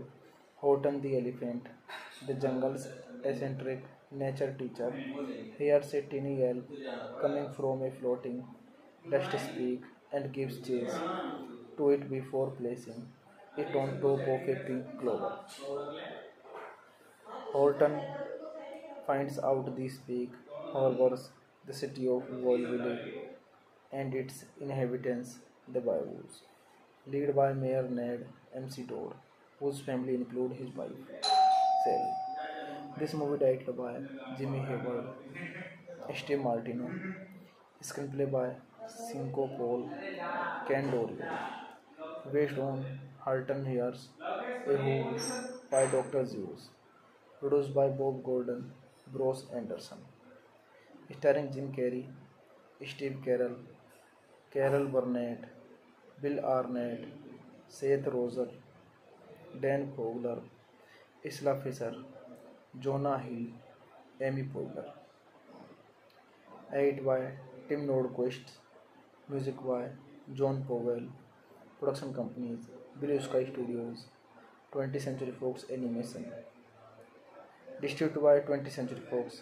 Horton the elephant, the jungle's eccentric nature teacher, hears a tiny yell coming from a floating dust speak and gives chase to it before placing it on top of a pink clover. Horton finds out the speak harbors the city of Whoville and its inhabitants, the Bayous, led by Mayor Ned MC Todd, whose family include his wife, Sally. This movie directed by Jimmy Hayward, Steve Martino, screenplay by Cinco Paul Candorio, based on Horton Hears a Who by Dr. Seuss, produced by Bob Gordon, Bruce Anderson, starring Jim Carrey, Steve Carell, Carol Burnett, Bill Arnett, Seth Rogen, Dan Fogler, Isla Fisher, Jonah Hill, Amy Poehler. Edit by Tim Nordquist, music by John Powell, production companies Blue Sky Studios, 20th Century Fox Animation. Distributed by 20th Century Fox.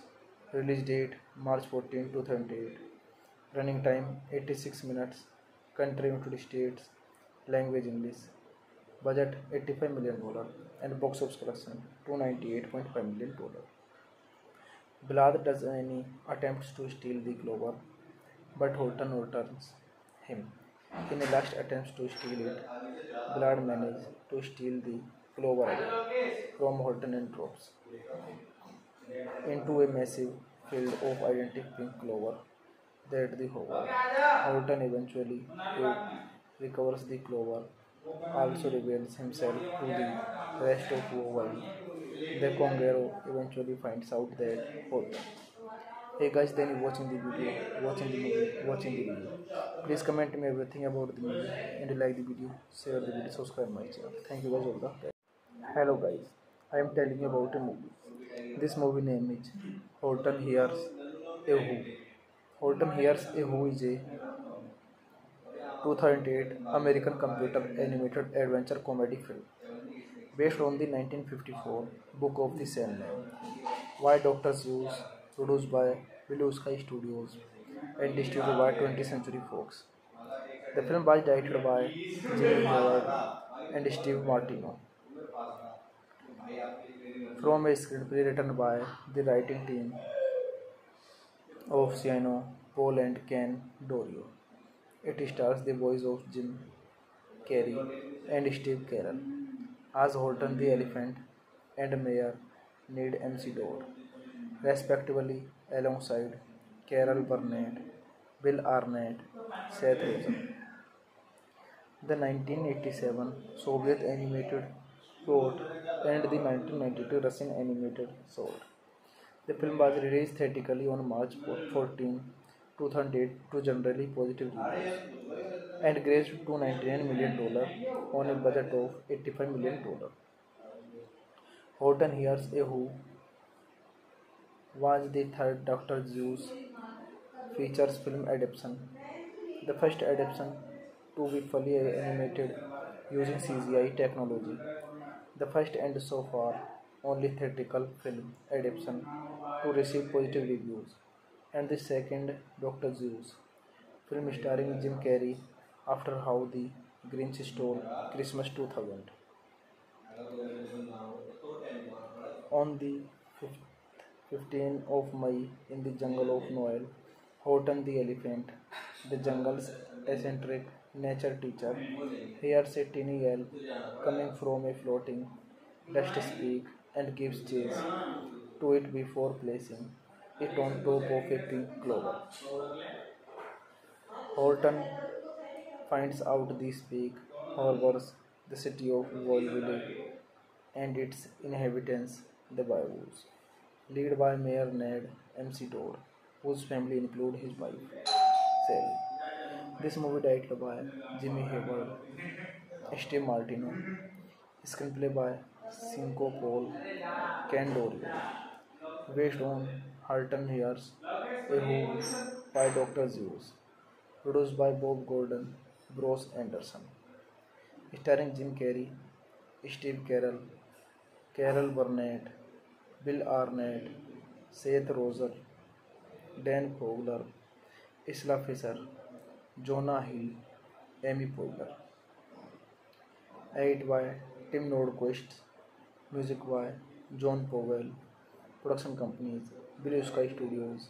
Release date March 14, 2008. Running time 86 minutes. Country United States. Language English. Budget 85 million dollar and box office collection 298.5 million dollar. Vlad does any attempts to steal the clover, but Horton returns him. In a last attempt to steal it, Vlad manages to steal the again from Horton and drops into a massive field of identical pink clover that the. Horton eventually uh, recovers the clover, also reveals himself to the rest of the world. The Conqueror eventually finds out that Horton. Hey guys, then you watching the video, watching the movie, watching the video. Please comment me everything about the movie and like the video, share the video, subscribe my channel. Thank you guys all the time. Hello guys, I am telling you about a movie. This movie name is Horton Hears a Who. Horton hairs a who is a two thousand eight American computer animated adventure comedy film based on the nineteen fifty four book of the by doctor Seuss produce by बिलू sky studios and distribute by twenty century Fox the film was directed by GeM and Steve Martino from a screenplay written by the writing team of Cinco, Paul and Ken Daurio. It stars the voice of Jim Carrey and Steve Carell as Horton the Elephant and Mayor Ned McDodd, respectively, alongside Carol Burnett, Bill Arnett, Seth Rogen. The 1987 Soviet animated short and the 1992 Russian animated short. The film was released theatrically on March 14, 2008 to generally positive reviews and grossed $299 million on a budget of $85 million. Horton Hears a Who was the third Dr. Seuss features film adaptation. The first adaptation to be fully animated using CGI technology. the first and so far only theatrical film adaptation to receive positive reviews, and the second Dr. Seuss film starring Jim Carrey after How the Grinch Stole Christmas 2000. On the 15th of May in the jungle of Nool, Horton the elephant, the jungle's eccentric nature teacher, hears a tiny yell coming from a floating dust speak and gives chase to it before placing it on top of a pink clover. Horton finds out the speak harbors the city of Whoville and its inhabitants, the Bayous, led by Mayor Ned McDodd, whose family include his wife, Sally. This movie directed by Jimmy Hayward, Steve Martino, screenplay by Cinco Paul Ken Daurio based based on Horton Hears by doctor Seuss produce by Bob Gordon, Bruce Anderson. Starring Jim Carrey, Steve Carell Carol Burnett, Bill Arnett, Seth Rogen, Dan Fogler, Isla Fisher Jonah Hill, Amy Poehler. Edited by Tim Nordquist music by John Powell, production companies Blue Sky Studios,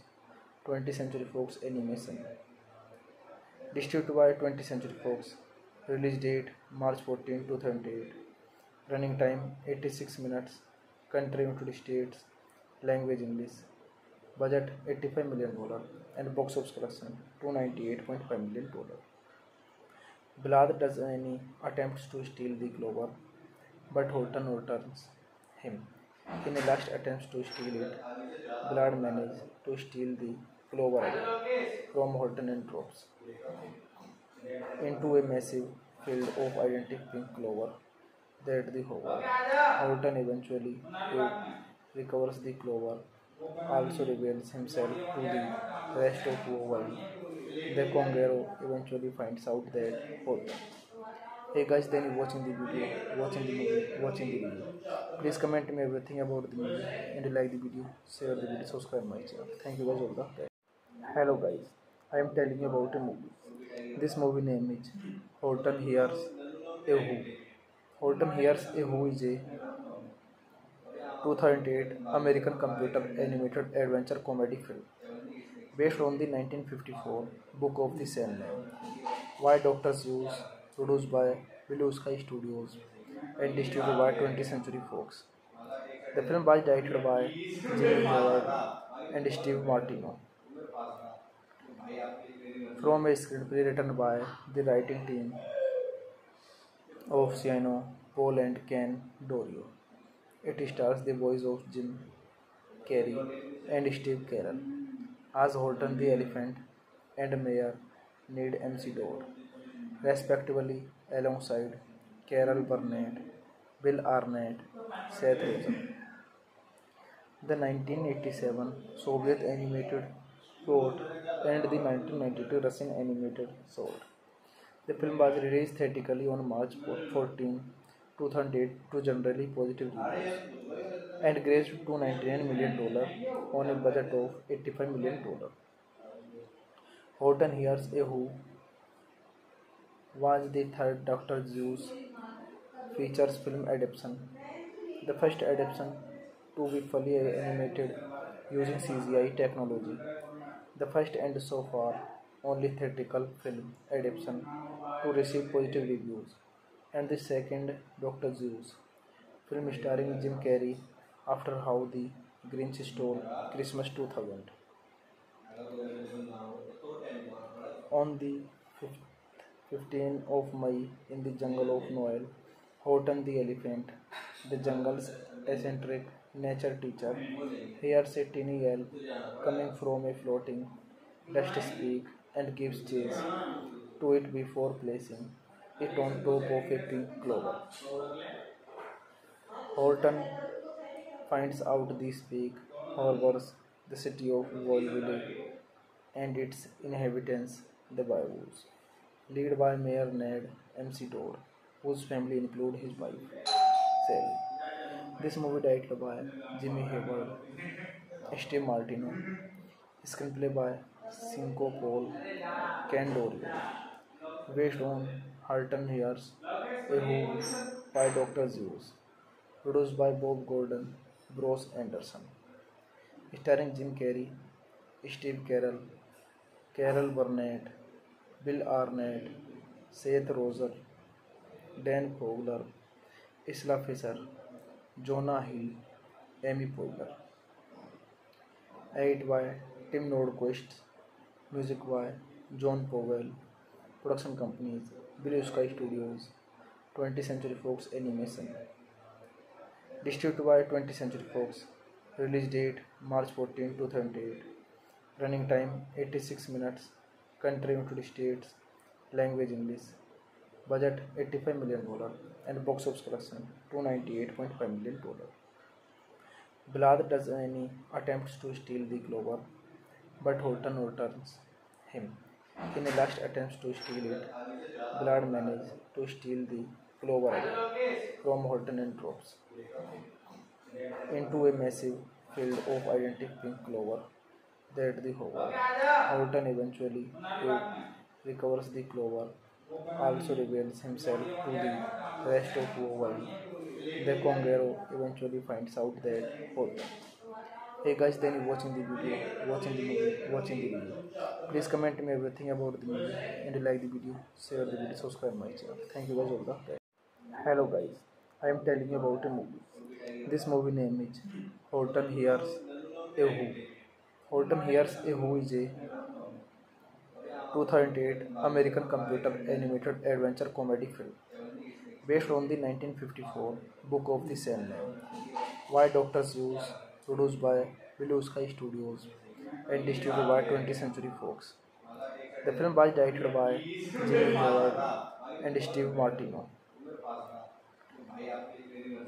20th Century Fox Animation. Distributed by 20th Century Fox. Release date March 14, 2008. Running time 86 minutes. Country United States. Language English. Budget 85 million dollar and box office collection 298.5 million dollar. Vlad does any attempts to steal the clover, but Horton overturns him. In a last attempt to steal it, Vlad manages to steal the clover from Horton and drops into a massive field of identical pink clover that the hover. Horton eventually recovers the clover, also reveals himself to the rest of the world. The Kangaroo eventually finds out that Horton. Hey guys, then you watching the video, watching the movie, watching the video. Please comment me everything about the movie and like the video, share the video, subscribe my channel. Thank you guys all the time. Hello guys, I am telling you about a movie. This movie name is Horton Hears a Who. Horton Hears a Who is a 2008 American computer animated adventure comedy film based on the 1954 book of the same name. Why Dr. Seuss, produced by Blue Sky Studios and distributed by 20th Century Fox. The film was directed by Jimmy Hayward and Steve Martino. From a screenplay written by the writing team of Cinco, Paul and Ken Daurio. It stars the voice of Jim Carrey and Steve Carell as Horton the Elephant and Mayor Ned McDodd, respectively, alongside Carol Burnett, Bill Arnett, Seth Rogen. The 1987 Soviet animated short and the 1992 Russian animated short. The film was released theatrically on March 14, 2008 to generally positive reviews and grossed $299 million on a budget of $85 million. Horton Hears a Who was the third Dr. Seuss features film adaptation, the first adaptation to be fully animated using CGI technology, the first and so far only theatrical film adaptation to receive positive reviews, and the second Dr. Seuss film starring Jim Carrey after How the Grinch Stole Christmas 2000. On the 15th of May in the jungle of Nool, Horton the elephant, the jungle's eccentric nature teacher, hears a tiny yell coming from a floating dust speak and gives chase to it before placing it on top of a pink clover. Horton finds out the speak harbors the city of Whoville and its inhabitants, the Bayous, led by Mayor Ned MC Todd, whose family include his wife, Sally. This movie directed by Jimmy Hayward, Steve Martino, screenplay by Cinco Paul Candorio, based on Halton Hears A Who by Dr. Zeus, produced by Bob Gordon, Bruce Anderson, starring Jim Carrey, Steve Carell, Carol Burnett, Bill Arnett, Seth Rogen, Dan Fogler, Isla Fisher, Jonah Hill, Amy Poehler. Edit by Tim Nordquist, music by John Powell, production companies Blue Sky Studios, 20th Century Fox Animation. Distributed by 20th Century Fox. Release date March 14, 2008. Running time 86 minutes. Country United States. Language English. Budget 85 million dollar and box office collection 298.5 million dollar. Vlad does any attempts to steal the clover, but Horton returns him. In a last attempt to steal it, Vlad manages to steal the clover from Horton and drops into a massive field of identical pink clover that the hover. Horton eventually recovers the clover, also reveals himself to the rest of world. The Kangaroo eventually finds out that Horton. Hey guys, then you watching the video, watching the movie, watching the video. Please comment me everything about the movie and like the video, share the video, subscribe my channel. Thank you guys all the time. Hello guys, I am telling you about a movie. This movie name is Horton Hears a Who. Horton hairs a who is a two thousand eight American computer animated adventure comedy film based on the nineteen fifty four book of the by doctor Seuss produce by बिलू sky studios and distribute by twenty century Fox the film was directed by Hayward and Steve Martino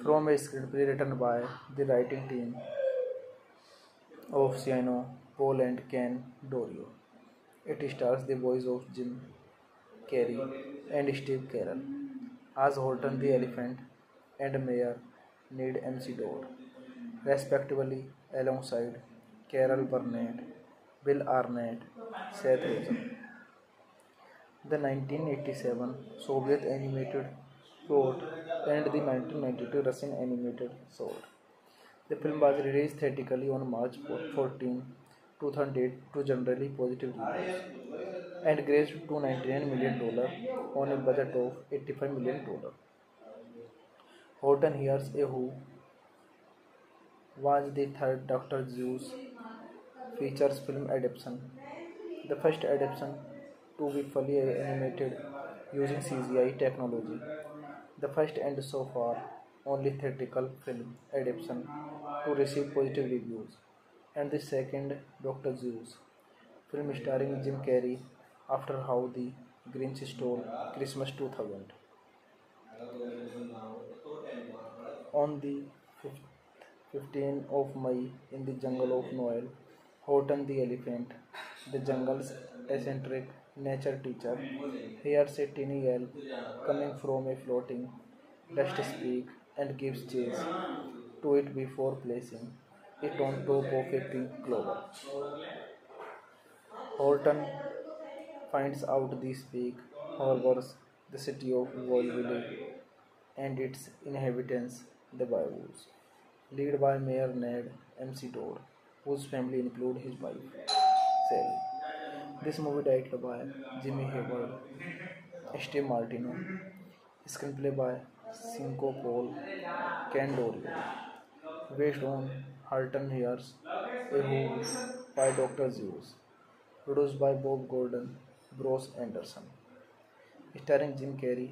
from a screenplay written by the writing team of Cinco, Paul and Ken Daurio. It stars the voice of Jim Carrey and Steve Carell as Horton the Elephant and Mayor Ned McDodd, respectively, alongside Carol Burnett, Bill Arnett, Seth Rogen. The 1987 Soviet animated short and the 1992 Russian animated short. The film was released theatrically on March 14, 2008 to generally positive reviews and grossed $299 million on a budget of $85 million. Horton Hears a Who was the third Dr. Seuss features film adaptation. The first adaptation to be fully animated using CGI technology. The first and so far only theatrical film adaptation to receive positive reviews. And the second Dr. Seuss film starring Jim Carrey after How the Grinch Stole Christmas 2000. On the 15th of May in the jungle of Nool, Horton the elephant, the jungle's eccentric nature teacher, hears a tiny yell coming from a floating dust speak and gives chase to it before placing it on top of a pink clover. Horton finds out the speak harbors the city of Whoville and its inhabitants, the Bayous, led by Mayor Ned McDodd, whose family include his wife, Sally. This movie directed by Jimmy Hayward, Steve Martino, screenplay by Cinco Paul Ken Daurio based based on Horton Hears a Who by doctor Seuss produce by Bob Gordon, Bruce Anderson. Starring Jim Carrey,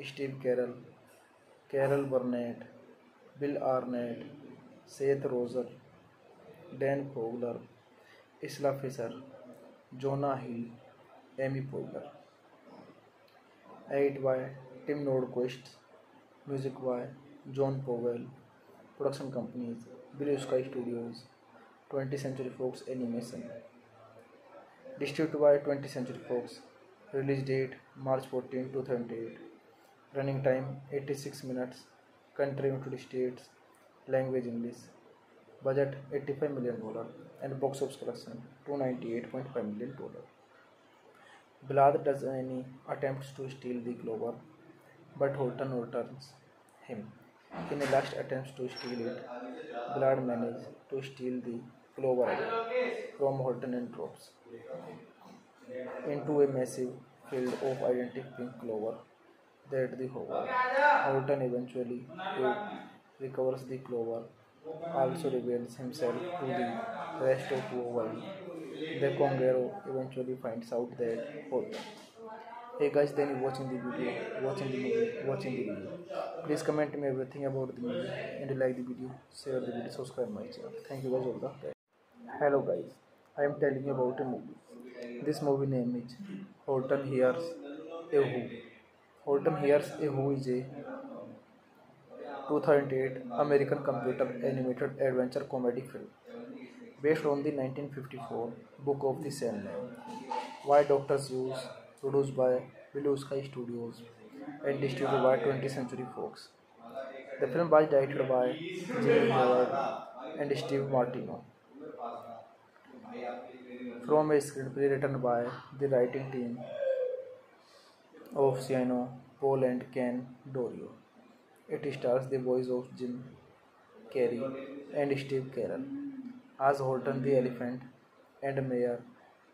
Steve Carell Carol Burnett, Bill Arnett, Seth Rogen, Dan Fogler, Isla Fisher Jonah Hill, Amy Poehler. Edited by Tim Nordquist music by John Powell, production companies Blue Sky Studios, 20th Century Fox Animation. Distributed by 20th Century Fox. Release date March 14, 2008. Running time 86 minutes. country United States, language English, budget 85 million dollar, and box office collection 298.5 million dollar. Vlad does any attempts to steal the clover, but Horton returns him. In a last attempt to steal it, Vlad manages to steal the clover from Horton and drops into a massive field of identical pink clover that the hover. Horton eventually recovers the clover, also reveals himself to the rest of the world. The Kangaroo eventually finds out that Horton. Hey guys, then you watching the video, watching the movie, watching the video. Please comment me everything about the movie and like the video, share the video, subscribe my channel. Thank you guys all the time. Hello guys, I am telling you about a movie. This movie name is horton Hears a Who. horton Hears a Who is a 2008 American computer animated adventure comedy film based on the 1954 book of the same name. Why doctors Seuss, produced by Blue Sky Studios and distributed by 20th Century Fox. The film was directed by Jimmy Hayward and Steve Martino. From a screenplay written by the writing team of Cinco, Paul and Ken Daurio. It stars the voice of Jim Carrey and Steve Carell as Horton the Elephant and Mayor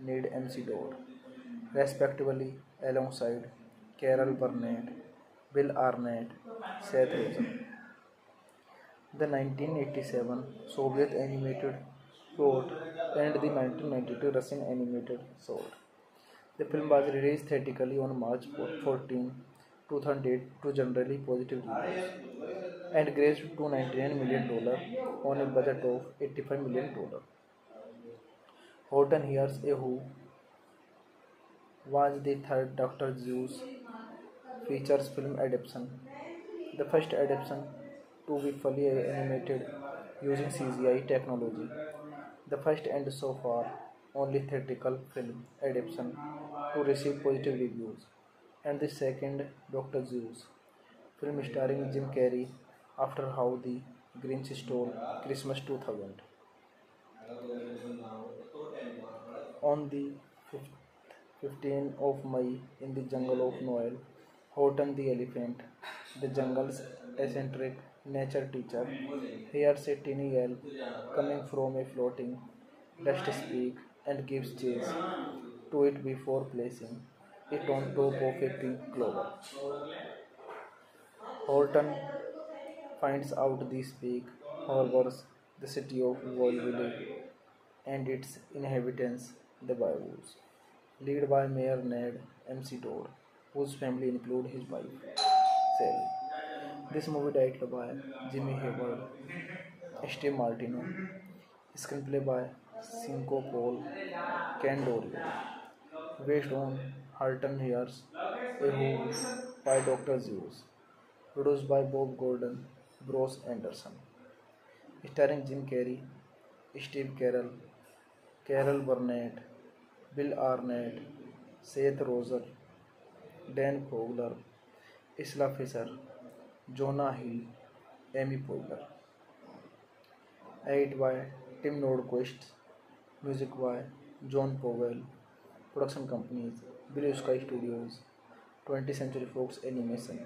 Ned MC respectively, alongside Carol Burnett, Bill Arnett, Seth Rogen. The 1987 Soviet animated short and the 1992 Russian animated short. The film was released theatrically on March 14, 2008 to generally positive reviews and grossed $299 million on a budget of $85 million. Horton Hears a Who was the third Dr. Seuss features film adaptation, the first adaptation to be fully animated using CGI technology, the first and so far only theatrical film adaptation to receive positive reviews, and the second Dr. Seuss film starring Jim Carrey after How the Grinch Stole Christmas 2000. On the 15th of May in the jungle of Nool, Horton the elephant, the jungle's eccentric nature teacher, hears a tiny yell coming from a floating dust speak and gives chase to it before placing it on top of a pink clover. Horton finds out the speak harbors the city of Whoville and its inhabitants, the Bayous, led by Mayor Ned MC Todd, whose family include his wife, Sally. This movie directed by Jimmy Hayward, Steve Martino, screenplay by Cinco Paul Candorio, based on Halton Hears a Who by Dr. Seuss, produced by Bob Gordon, Bruce Anderson, starring Jim Carrey, Steve Carell, Carol Burnett, Bill Arnett, Seth Rogen, Dan Fogler, Isla Fisher, Jonah Hill, Amy Poehler. Edited by Tim Nordquist, music by John Powell, production companies Blue Sky Studios, 20th Century Fox Animation.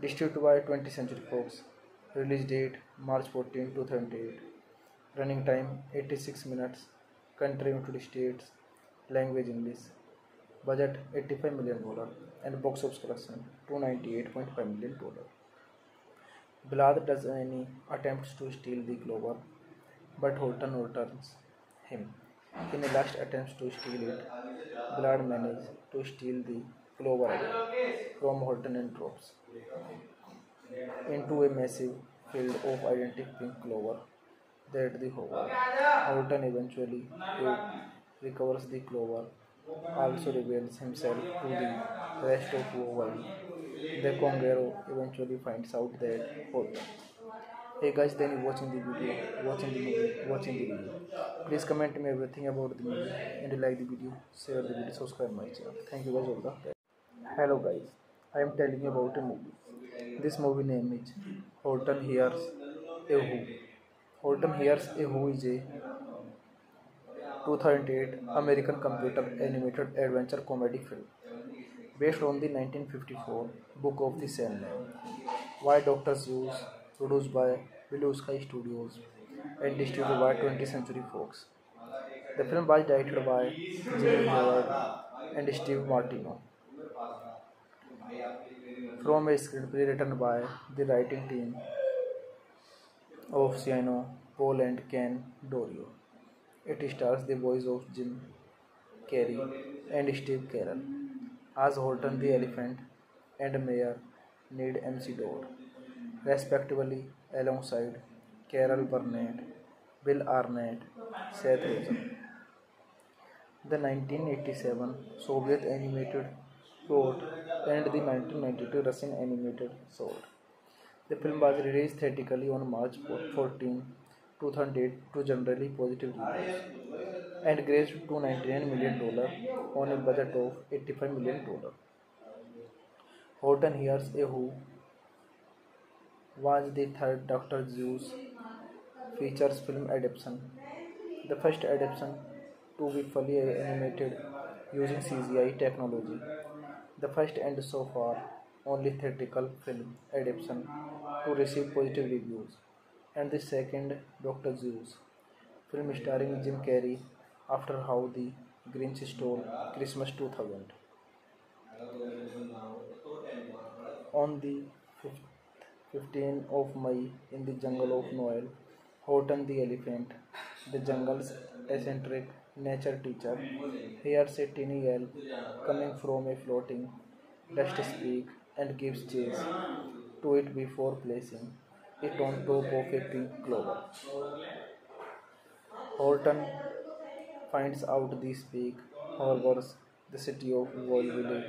Distributed by 20th Century Fox. Release date March 14, 2008. Running time 86 minutes. Country United States. Language English. Budget 85 million dollar and box office collection 298.5 million dollar. Vlad does any attempts to steal the clover, but Horton returns him. In a last attempt to steal it, Vlad manages to steal the clover from Horton and drops into a massive field of identical pink clover that the hover. Horton eventually recovers the clover, also reveals himself to the rest of the world. The Kangaroo eventually finds out that Horton. Hey guys, then you watching the video, watching the movie, watching the video. Please comment me everything about the movie and like the video, share the video, subscribe my channel. Thank you guys all the. Hello guys, I am telling you about a movie. This movie name is Horton Hears a Who. Horton hairs a who is a two thousand eight American computer animated adventure comedy film based on the nineteen fifty four book of the same name by doctor Seuss produce by blue sky studios and distribute by twenty century Fox the film was directed by GeM and Steve Martino from a screenplay written by the writing team of Cinco, Paul and Ken Daurio. It stars the voice of Jim Carrey and Steve Carell as Horton the Elephant and Mayor Ned MC Dore, respectively, alongside Carol Burnett, Bill Arnett, Seth Rogen. The 1987 Soviet animated short and the 1992 Russian animated short. The film was released theatrically on March 14, 2008 to generally positive reviews and grossed $299 million on a budget of $85 million. Horton Hears a Who was the third Dr. Seuss features film adaptation, the first adaptation to be fully animated using CGI technology, the first and so far only theatrical film adaptation to receive positive reviews, and the second Dr. Seuss film starring Jim Carrey after How the Grinch Stole Christmas 2000. On the 15th of May in the jungle of Nool, Horton the elephant, the jungle's eccentric nature teacher, hears a tiny yell coming from a floating dust speak and gives chase to it before placing it on top of a pink clover. Horton finds out the speak harbors the city of Whoville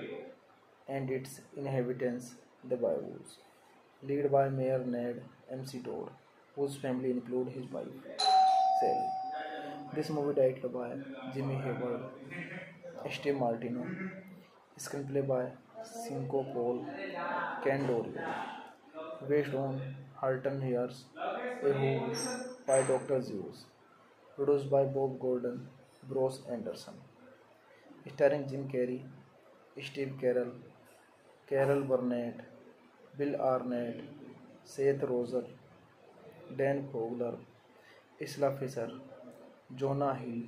and its inhabitants, the Bayous, led by Mayor Ned McDodd, whose family include his wife, Sally. This movie directed by Jimmy Hayward, Steve Martino, screenplay by Cinco Paul, Ken Daurio based on Horton Hears a Who by doctor Seuss produce by Bob Gordon, Bruce Anderson, starring Jim Carrey, Steve Carell Carol Burnett, Bill Arnett, Seth Rogen, Dan Fogler, Isla Fisher Jonah Hill,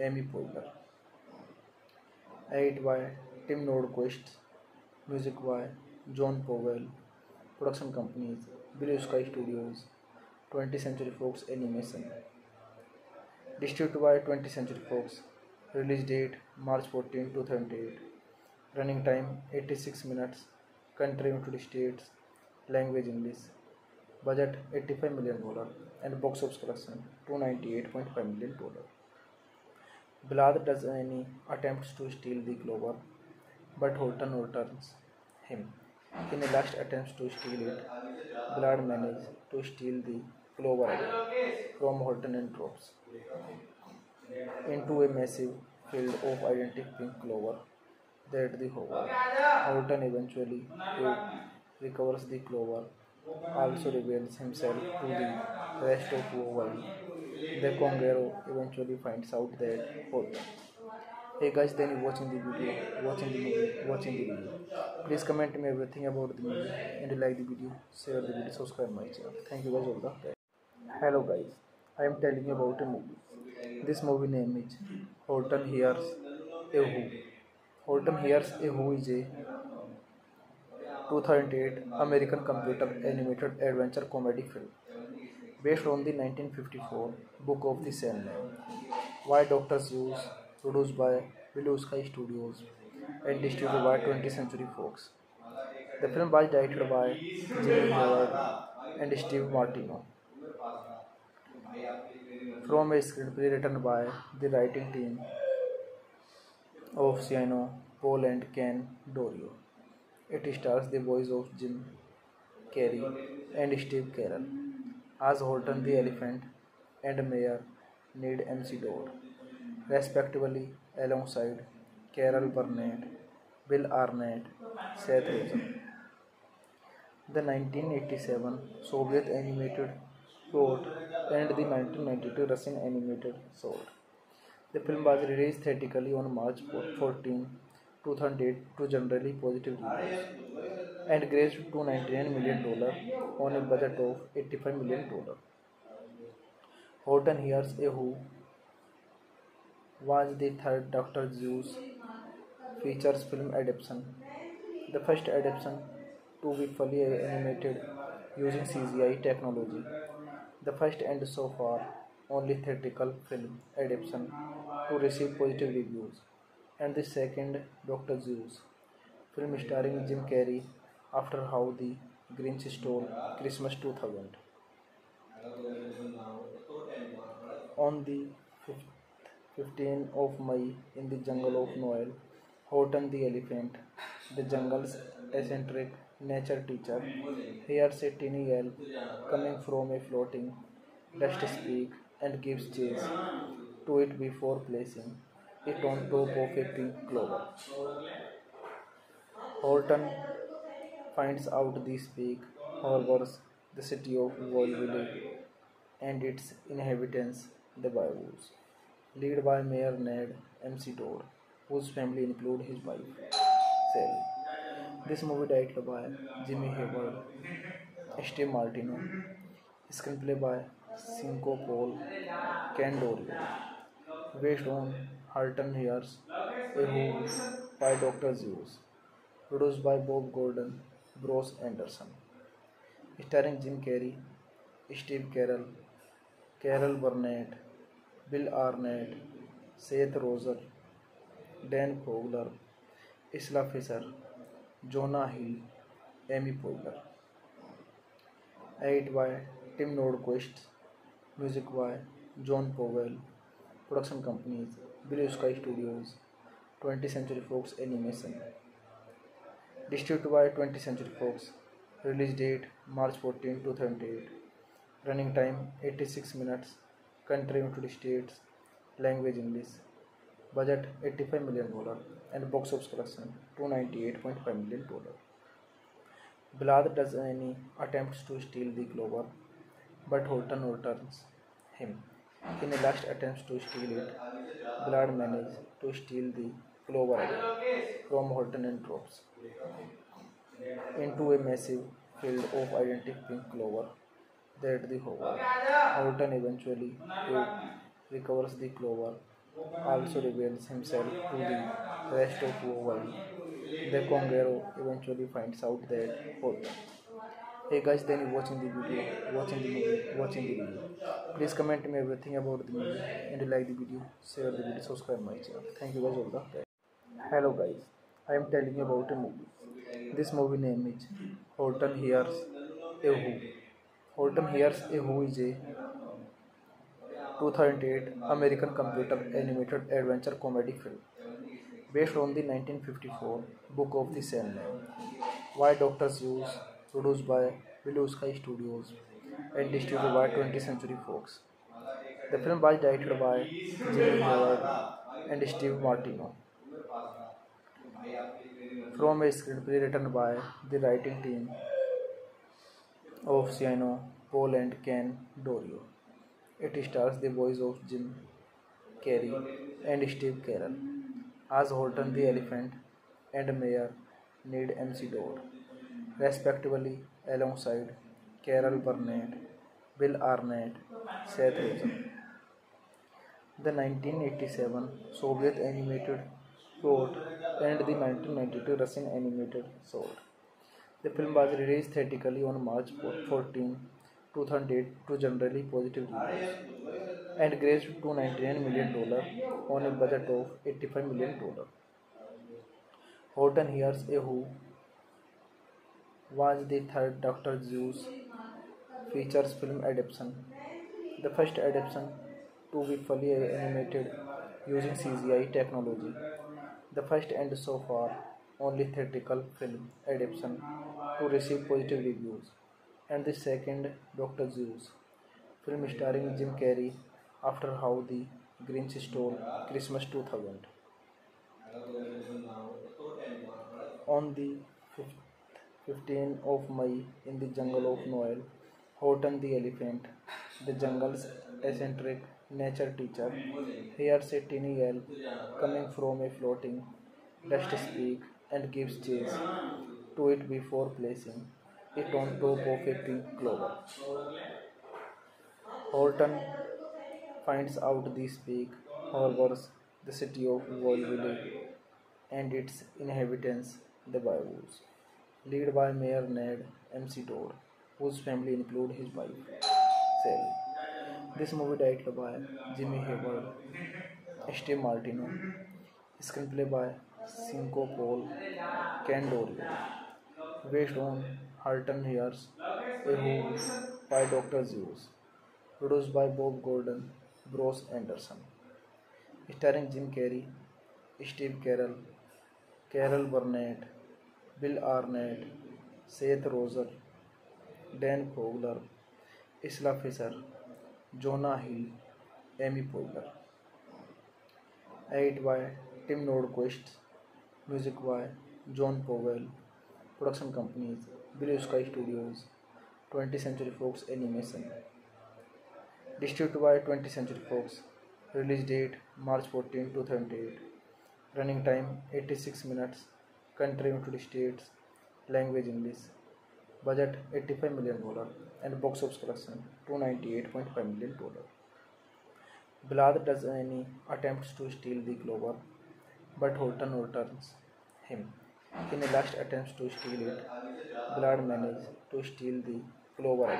Amy Poehler. Edited by Tim Nordquist music by John Powell, production companies Blue Sky Studios, 20th Century Fox Animation. Distributed by 20th Century Fox. Release date March 14, 2008. Running time 86 minutes. Country United States. Language English. Budget 85 million dollar and box office collection 298.5 million dollar. Vlad does any attempts to steal the clover, but Horton returns him. In a last attempt to steal it, Vlad manages to steal the clover from Horton and drops into a massive field of identical pink clover that the hover. Horton eventually recovers the clover, also reveals himself to the rest of the world. The Kangaroo eventually finds out that Horton. Hey guys, then you watching the video, watching the movie, watching the video. Please comment me everything about the movie and like the video, share the video, subscribe my channel. Thank you guys all the time. Hello guys, I am telling you about a movie. This movie name is Horton Hears a Who. Horton Hears a Who is a 2008 American computer animated adventure comedy film based on the 1954 book of the same name. Why doctors Seuss, produced by Blue Sky Studios and distributed by 20th Century Fox. The film was directed by Jimmy Hayward and Steve Martino. From a screenplay written by the writing team of Cinco, Paul and Ken Daurio. It stars the voice of Jim Carrey and Steve Carell as Horton the Elephant and Mayor Ned MC respectively, alongside Carol Burnett, Bill Arnett, Seth Rogen. the 1987 Soviet animated short and the 1992 Russian animated short. The film was released theatrically on March 14, 2008 to generally positive reviews and grossed $299 million on a budget of $85 million. Horton Hears a Who was the third Dr. Seuss features film adaptation, the first adaptation to be fully animated using CGI technology, the first and so far only theatrical film adaptation to receive positive reviews, and the second Dr. Seuss film starring Jim Carrey after How the Grinch Stole Christmas 2000. On the 15th of May in the jungle of Noel, Horton the elephant, the jungle's eccentric nature teacher, hears a tiny yell coming from a floating dust speak and gives chase to it before placing it on top of a pink clover. Horton finds out the speak harbors the city of Whoville and its inhabitants, the Bayous, led by Mayor Ned MC Todd, whose family include his wife, Sally. This movie directed by Jimmy Hayward, Steve Martino, screenplay by Cinco Paul Candorio, based on Horton Hears a Who by Dr. Seuss, produced by Bob Gordon, Bruce Anderson, starring Jim Carrey, Steve Carell, Carol Burnett, Bill Arnett, Seth Rogen, Dan Fogler, Isla Fisher, Jonah Hill, Amy Poehler. Edit by Tim Nordquist, music by John Powell, production companies Blue Sky Studios, 20th Century Fox Animation. Distributed by 20th Century Fox. Release date March 14, 2008. Running time 86 minutes. Country United States. Language English. Budget 85 million dollar and box office collection 298.5 million dollar. Vlad does any attempts to steal the clover, but Horton returns him. In a last attempt to steal it, Vlad manages to steal the clover from Horton and drops into a massive field of identical pink clover that the hover. Horton eventually uh, recovers the clover, also reveals himself to the rest of the world. The Kangaroo eventually finds out that Horton. Hey guys, then you watching the video, watching the movie, watching the video. Please comment me everything about the movie and like the video, share the video, subscribe my channel. Thank you guys all the time. Hello guys, I am telling you about a movie. This movie name is Horton Hears a Who. Horton hairs a who is a two thousand eight American computer animated adventure comedy film based on the nineteen fifty four book of the same by doctor Seuss produce by blue sky studios and distribute by twenty century Fox the film was directed by GeM and Steve Martino from a screenplay written by the writing team of Cinco, Paul and Ken Daurio. It stars the voice of Jim Carrey and Steve Carell as Horton the Elephant and Mayor Ned McDodd, respectively, alongside Carol Burnett, Bill Arnett, Seth Rogen. The 1987 Soviet animated short and the 1992 Russian animated short. The film was released theatrically on March 14, 2008 to generally positive reviews and grossed $299 million on a budget of $85 million. Horton Hears a Who was the third Dr. Seuss features film adaptation, the first adaptation to be fully animated using CGI technology, the first and so far only theatrical film adaptation to receive positive reviews, and the second Dr. Seuss film starring Jim Carrey after How the Grinch Stole Christmas 2000. On the 15 of May in the jungle of Nool, Horton the elephant, the jungle's eccentric nature teacher, hears a teeny yell coming from a floating dust speak and gives chase to it before placing it on top of a pink clover. Horton finds out the speak harbors the city of Whoville and its inhabitants, the Bayous, led by Mayor Ned McDodd, whose family include his wife, Sally. This movie directed by Jimmy Hayward, Steve Martino, screenplay by Cinco Paul, Ken Daurio based on Horton Hears a Who by doctor Seuss produce by Bob Gordon, Bruce Anderson. Starring Jim Carrey, Steve Carell Carol Burnett, Bill Arnett, Seth Rogen, Dan Fogler, Isla Fisher Jonah Hill Amy Poehler edited by Tim Nordquist. Music by John Powell, production companies Blue Sky Studios, 20th Century Fox Animation. Distributed by 20th Century Fox. Release date March 14, 2008. Running time 86 minutes. Country United States. Language English. Budget 85 million dollar and box office collection 298.5 million dollar. Vlad does any attempts to steal the clover, but Horton returns him. In a last attempt to steal it, Vlad manages to steal the clover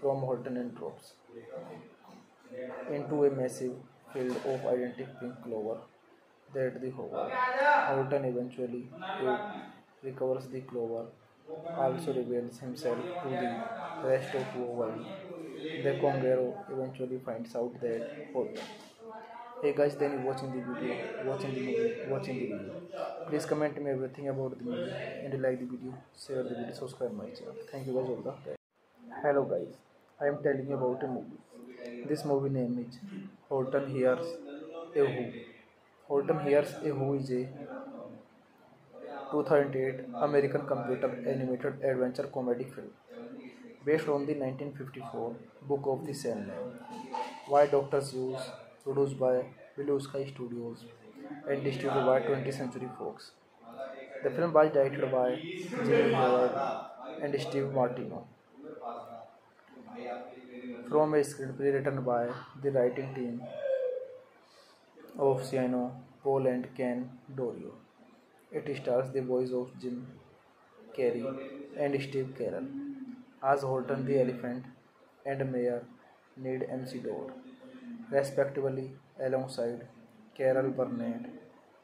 from Horton and drops into a massive field of identical pink clover that the hover. Horton eventually recovers the clover, also reveals himself to the rest of the world. The Kangaroo eventually finds out that Horton. Hey guys, then you watching the video, watching the movie, watching the video. Please comment me everything about the movie and like the video, share the video, subscribe my channel. Thank you guys all the time. Hello guys, I am telling you about a movie. This movie name is Horton Hears a Who. Horton Hears a Who is a 2008 American computer animated adventure comedy film based on the 1954 book of the same name. Why doctors Seuss, produced by Blue Sky Studios and distributed by 20th Century Fox. The film was directed by Jimmy Hayward and Steve Martino from a screenplay written by the writing team of Cinco, Paul and Ken Daurio. It stars the voice of Jim Carrey and Steve Carell as Horton the Elephant and Mayor Ned MC respectively, alongside Carol Burnett,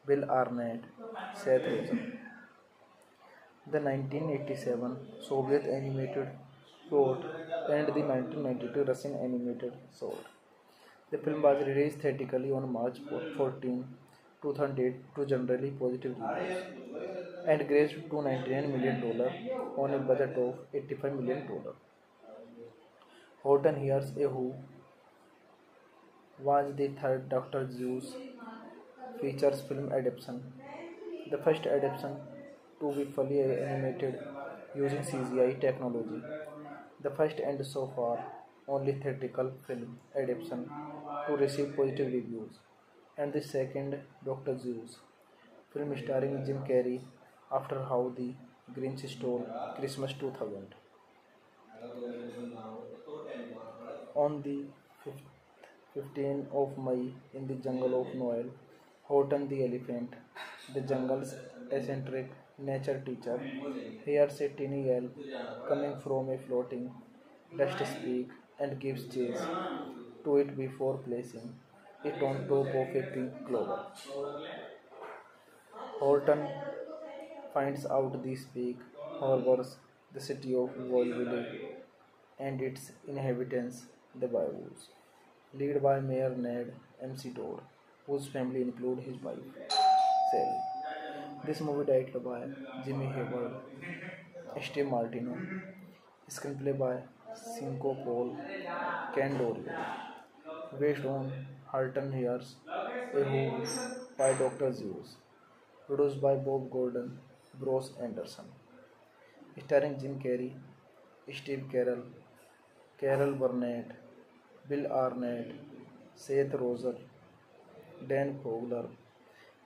Bill Arnett, Seth Rogen. The 1987 Soviet animated short and the 1992 Russian animated short. The film was released theatrically on March 14, 2008 to generally positive reviews and grossed $299 million on a budget of $85 million. Horton Hears a Who was the third Dr. Seuss features film adaptation. The first adaptation to be fully animated using CGI technology. The first and so far only theatrical film adaptation to receive positive reviews, and the second Dr. Seuss film starring Jim Carrey after How the Grinch Stole Christmas 2000. On the 15th of May in the jungle of Nool, Horton the elephant, the jungle's eccentric nature teacher, hears a teeny yell coming from a floating dust speak and gives chase to it before placing it on top of a pink clover. Horton finds out the speak harbors the city of Whoville and its inhabitants, the Bayous, led by Mayor Ned MC Todd, whose family include his wife, Sally. This movie directed by Jimmy Hayward, Steve Martino, screenplay by Cinco Paul Candorio, based on Halton Hears A Who by Dr. Zeus, produced by Bob Gordon, Bruce Anderson, starring Jim Carrey, Steve Carell, Carol Burnett, Bill Arnett, Seth Rogen, Dan Fogler,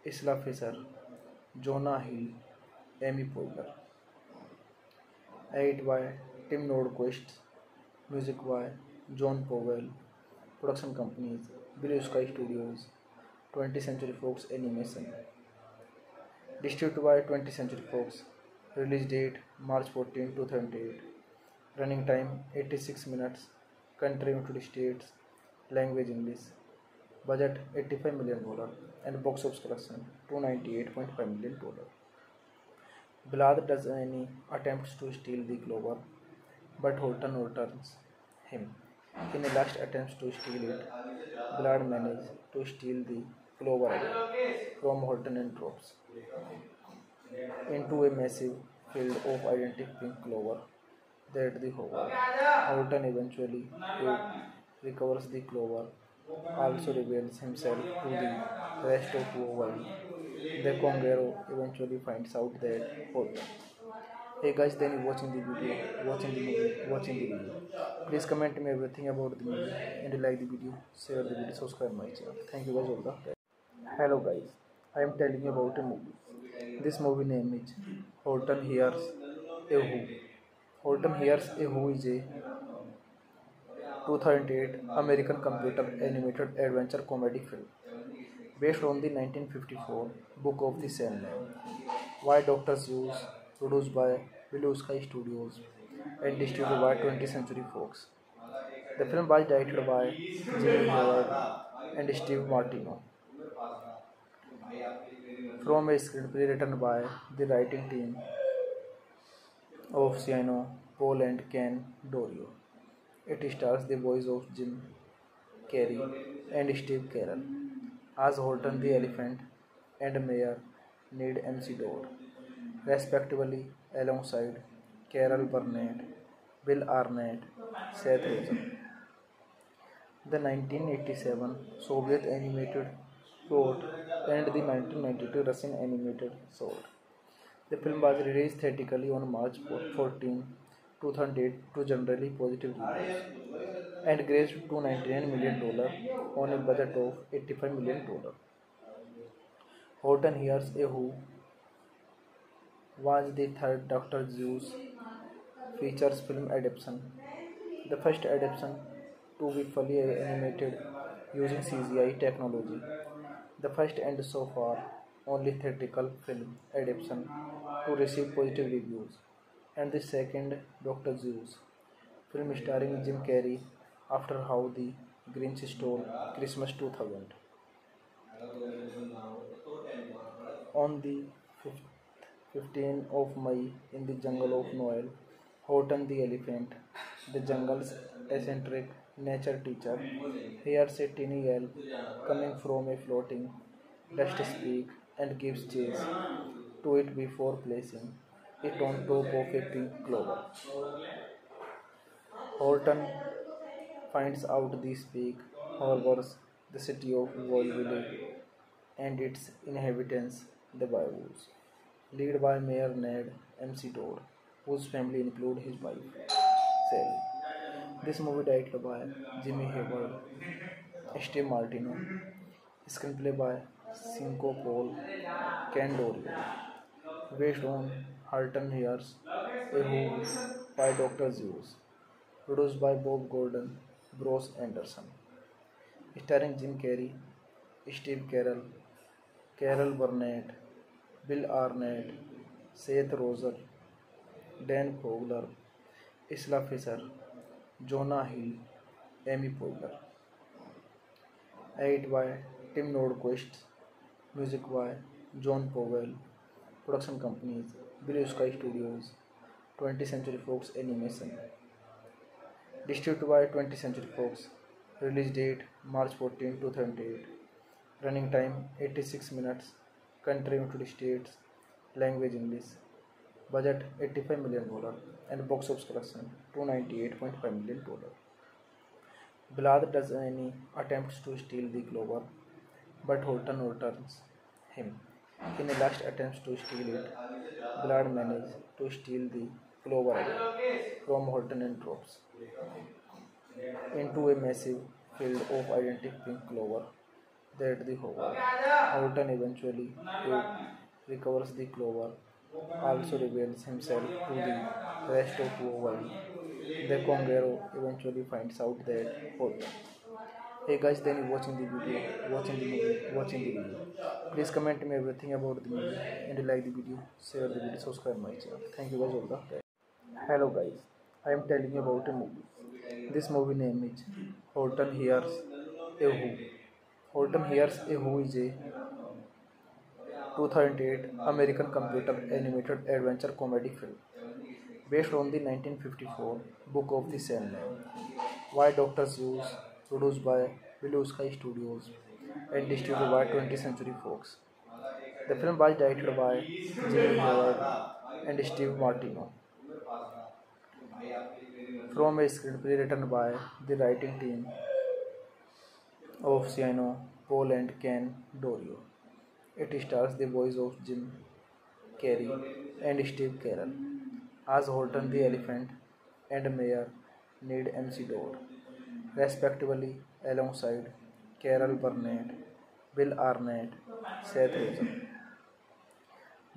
Isla Fisher, Jonah Hill, Amy Poehler. Edit by Tim Nordquist, music by John Powell, production companies Blue Sky Studios, 20th Century Fox Animation. Distributed by 20th Century Fox. Release date March 14, 2008. Running time 86 minutes. Country United States. Language English. Budget 85 million dollar and box office collection 298.5 million dollar. Vlad does any attempts to steal the clover, but Horton returns him. In a last attempt to steal it, Vlad manages to steal the clover from Horton and drops into a massive field of identical pink clover that the hover. Horton eventually uh, recovers the clover, also reveals himself to the rest of the world. The Kangaroo eventually finds out that Horton. Hey guys, then you watching the video, watching the movie, watching the video. Please comment me everything about the movie and like the video, share the video, subscribe my channel. Thank you guys all the. Hello guys, I am telling you about a movie. This movie name is Horton Hears a Who. Horton hairs a who is a two thousand eight American computer animated adventure comedy film based on the nineteen fifty four book of the same by doctor Seuss produce by बिलू sky studios and distribute by twenty century Fox the film was directed by GeM and Steve Martino from a screenplay written by the writing team of Cinco, Paul and Ken Daurio. It stars the voice of Jim Carrey and Steve Carell as Horton the Elephant and Mayor Ned MC respectively, alongside Carol Burnett, Bill Arnett, Seth Rogen. The 1987 Soviet animated short and the 1992 Russian animated short. The film was released theatrically on March 14, 2008 to generally positive reviews and grossed $299 million on a budget of $85 million. Horton Hears a Who was the third Dr. Seuss features film adaptation, the first adaptation to be fully animated using CGI technology, the first and so far only theatrical film adaptation to receive positive reviews, and the second Dr. Seuss film starring Jim Carrey after How the Grinch Stole Christmas 2000. On the 15th of May in the jungle of Nool, Horton the elephant, the jungle's eccentric nature teacher, hears a tiny yell coming from a floating dust speak and gives chase to it before placing it on top of a pink clover. Horton finds out the speak harbors the city of Whoville and its inhabitants, the Bayous, led by Mayor Ned McDodd, whose family include his wife, Sally. This movie directed by Jimmy Hayward, Steve Martino, screenplay by Cinco Paul Ken Candorio, based on Horton Hears a Who by Dr. Seuss, produced by Bob Gordon, Bruce Anderson, starring Jim Carrey, Steve Carell, Carol Burnett, Bill Arnett, Seth Rogen, Dan Fogler, Isla Fisher, Jonah Hill, Amy Poehler. Edit by Tim Nordquist, music by John Powell, production companies Blue Sky Studios, 20th Century Fox Animation. Distributed by 20th Century Fox. Release date March 14, 2008. Running time 86 minutes. Country United States. Language English. Budget 85 million dollar and box office collection 298.5 million dollar. Vlad does any attempts to steal the clover, but Horton returns him. In a last attempt to steal it, Vlad manages to steal the clover from Horton and drops into a massive field of identical pink clover that the hover. Horton eventually uh, recovers the clover, also reveals himself to the rest of the world. The Kangaroo eventually finds out that Horton. Hey guys, then you watching the video, watching the movie, watching the video. Please comment me everything about the movie and like the video, share the video, subscribe my channel. Thank you guys all the time. Hello guys, I am telling you about a movie. This movie name is Horton Hears a Who. Horton Hears a Who is a 2008 American computer animated adventure comedy film based on the 1954 book of the same name. Why Dr. Seuss, produced by Blue Sky Studios and distributed by 20th Century Fox. The film was directed by Jimmy Hayward and Steve Martino. From a screenplay written by the writing team of Cinco, Paul and Ken Daurio. It stars the voice of Jim Carrey and Steve Carell as Horton the Elephant and Mayor Ned MC respectively, alongside Carol Burnett, Bill Arnett, Seth Rogen.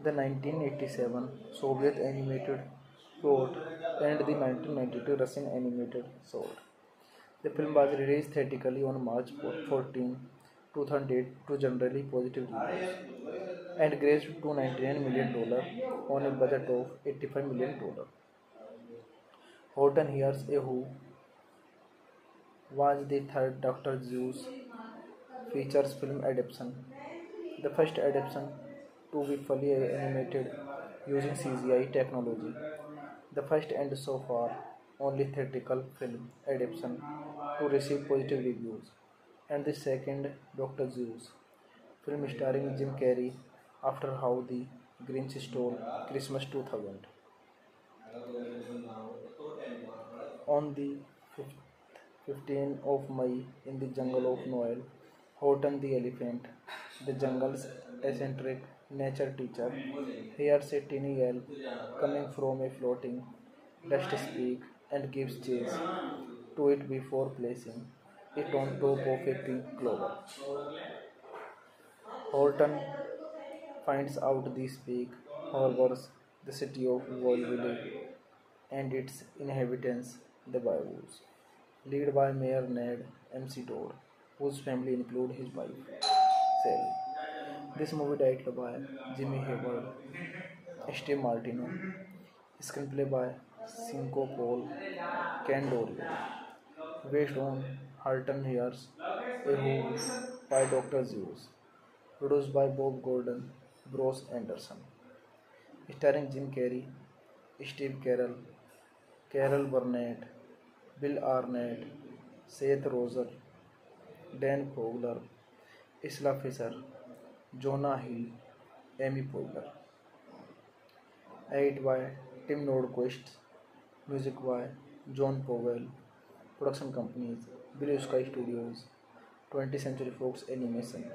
The 1987 Soviet animated short and the 1992 Russian animated short. The film was released theatrically on March 14, 2008 to generally positive reviews and grossed $299 million on a budget of $85 million. Horton Hears a Who was the third Dr. Seuss features film adaptation, the first adaptation to be fully animated using CGI technology, the first and so far only theatrical film adaptation to receive positive reviews, and the second Dr. Seuss film starring Jim Carrey after How the Grinch Stole Christmas 2000. On the 15th of May in the jungle of Nool, Horton the elephant, the jungle's eccentric nature teacher, hears a tiny yell coming from a floating dust speak and gives chase to it before placing it on top of a pink clover. Horton finds out the speak harbors the city of Whoville and its inhabitants, the Bayous, led by Mayor Ned MC Dodd, whose family include his wife, Sally. This movie directed by Jimmy Hayward, Steve Martino, screenplay by Cinco Paul Candorio, based on Horton Hears a Who by Dr. Seuss, produced by Bob Gordon, Bruce Anderson, starring Jim Carrey, Steve Carell, Carol Burnett, Bill Arnett, Seth Rogen, Dan Fogler, Isla Fisher, Jonah Hill, Amy Poehler. Edited by Tim Nordquist, music by John Powell, production companies Blue Sky Studios, 20th Century Fox Animation.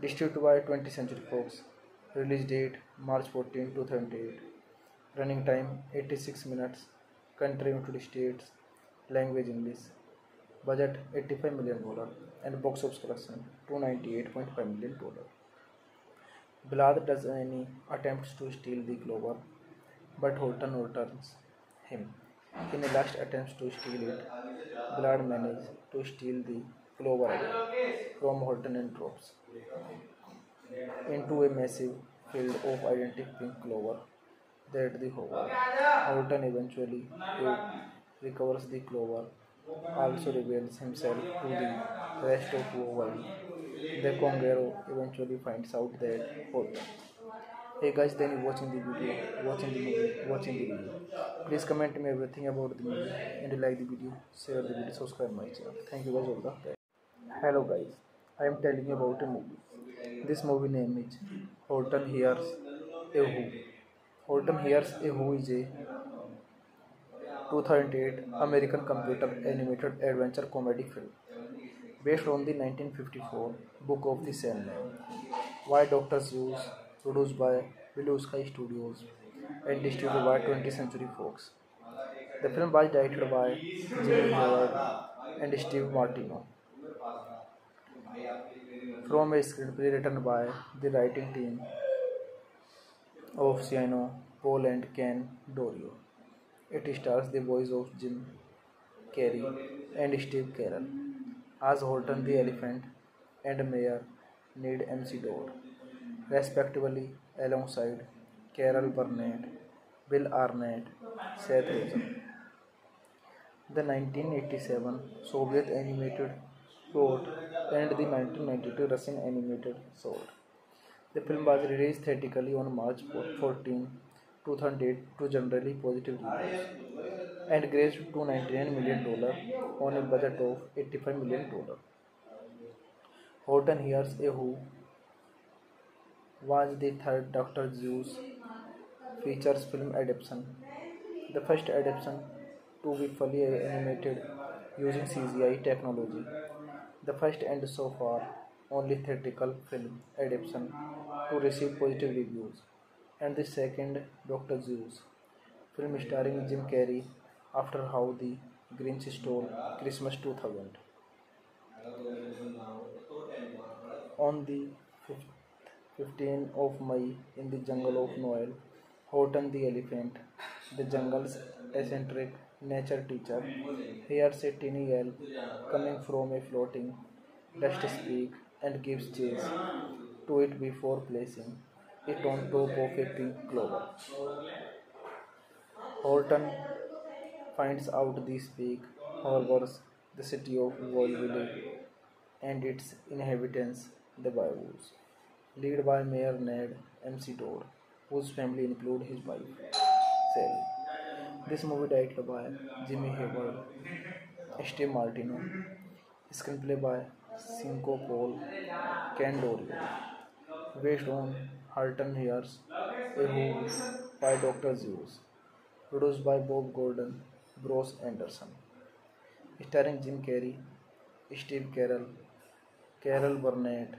Distributed by 20th Century Fox. Release date March 14, 2008. Running time 86 minutes. Country United States. Language English. Budget 85 million dollar and box office collection 298.5 million dollar. Vlad does any attempts to steal the clover, but Horton overturns him. In a last attempt to steal it, Vlad manages to steal the clover from Horton and drops into a massive field of identical pink clover that the hover. Horton eventually recovers the clover, also reveals himself to the rest of the world. The Kangaroo eventually finds out that Horton. Hey guys, then you watching the video, watching the movie, watching the video. Please comment me everything about the movie and like the video, share the video, subscribe my channel. Thank you guys all the time. Hello guys, I am telling you about a movie. This movie name is Horton Hears a Who. Horton hairs a who is a two thousand eight American computer animated adventure comedy film based on the nineteen fifty four book of the same by doctor Seuss produce by बिलू sky studios and distribute by twenty century Fox the film was directed by GeM and Steve Martino from a screenplay written by the writing team of Cinco, Paul and Ken Daurio. It stars the voice of Jim Carrey and Steve Carell as Horton the Elephant and Mayor Ned McDodd, respectively, alongside Carol Burnett, Bill Arnett, Seth Rogen. The 1987 Soviet animated short and the 1992 Russian animated short. The film was released theatrically on March 14, 2008 to generally positive reviews and grossed $299 million on a budget of $85 million. Horton Hears a Who was the third Dr. Seuss features film adaptation, the first adaptation to be fully animated using CGI technology, the first and so far only theatrical film adaptation to receive positive reviews, and the second Dr. Seuss film starring Jim Carrey after How the Grinch Stole Christmas 2000. On the 15th of May in the jungle of Nool, Horton the elephant, the jungle's eccentric nature teacher, hears a tiny yell coming from a floating dust speak and gives chase to it before placing it on top of a pink clover. Horton finds out the speak harbors the city of Whoville and its inhabitants, the Bayous, led by Mayor Ned McDodd, whose family include his wife, Sally. This movie directed by Jimmy Hayward, Steve Martino, screenplay by Cinco Paul Ken Daurio based based on Horton hears a who by doctor Seuss produced by Bob Gordon, Bruce Anderson. Starring Jim Carrey, Steve Carell Carol Burnett,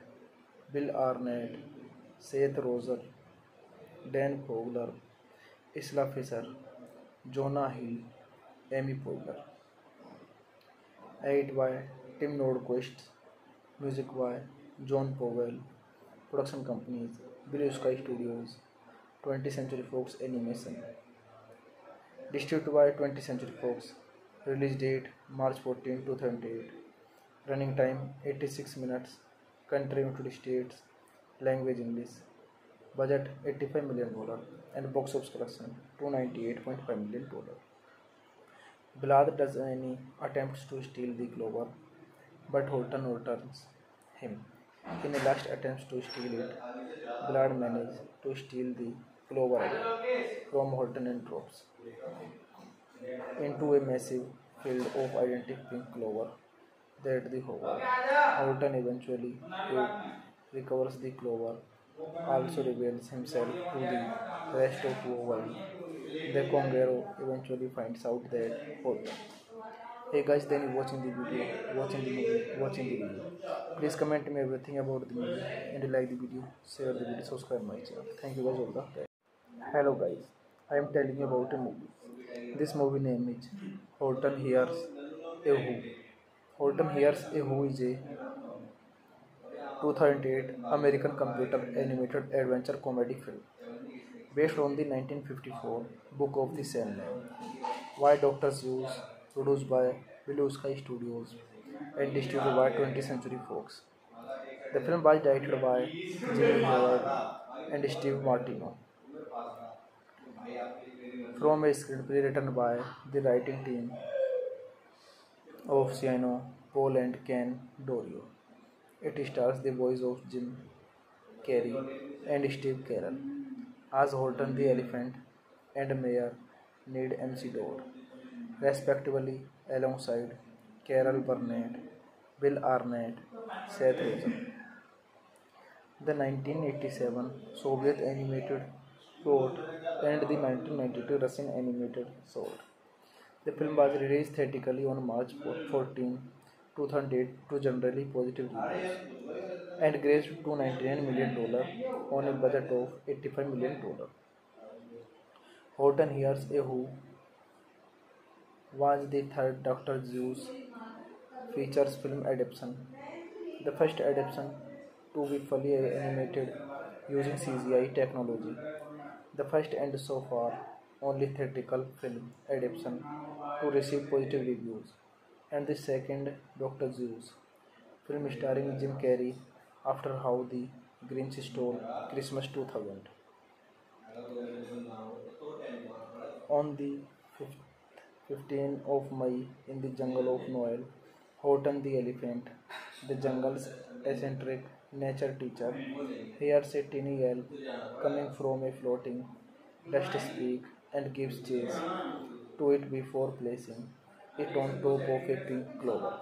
Will Arnett, Seth Rogen, Dan Fogler Isla Fisher Jonah Hill, Amy Poehler edited by Tim node music by John Powell, production companies Blue Sky Studios, 20th Century Fox Animation. Distributed by 20th Century Fox. Release date March 14, 2008. Running time 86 minutes. Country United States. Language English. Budget 85 million dollar and box office collection 298.5 million dollar. Vlad does any attempts to steal the clover, but Horton overturns him. In a last attempt to steal it, Vlad manages to steal the clover from Horton and drops into a massive field of identical pink clover that the hover. Horton eventually recovers the clover, also reveals himself to the rest of the world. The Kangaroo eventually finds out that Horton. Hey guys, then you watching the video, watching the movie, watching the video. Please comment me everything about the movie and like the video, share the video, subscribe my channel. Thank you guys all the time. Hello guys, I am telling you about a movie. This movie name is Horton Hears a Who. Horton Hears a Who is a 2008 American computer animated adventure comedy film based on the 1954 book of the same name. Why doctors Seuss, produced by Blue Sky Studios and distributed by 20th Century Fox. The film was directed by Jimmy Hayward and Steve Martino. From a screenplay written by the writing team of Cinco, Paul and Ken Daurio. It stars the voice of Jim Carrey and Steve Carell as Horton the Elephant and Mayor Ned MC respectively, alongside Carol Burnett, Bill Arnett, Seth Rogen. The 1987 Soviet animated short and the 1992 Russian animated short. The film was released theatrically on March 14, 2008 to generally positive reviews and grossed $299 million on a budget of $85 million. Horton Hears a Who was the third Doctor Seuss features film adaptation, the first adaptation to be fully animated using CGI technology, the first and so far only theatrical film adaptation to receive positive reviews, and the second Doctor Seuss film starring Jim Carrey after How the Grinch Stole Christmas 2000. On the 15th of May in the jungle of Nool, Horton the elephant, the jungle's eccentric nature teacher, hears a tiny yell coming from a floating dust speak and gives chase to it before placing it on top of a pink clover.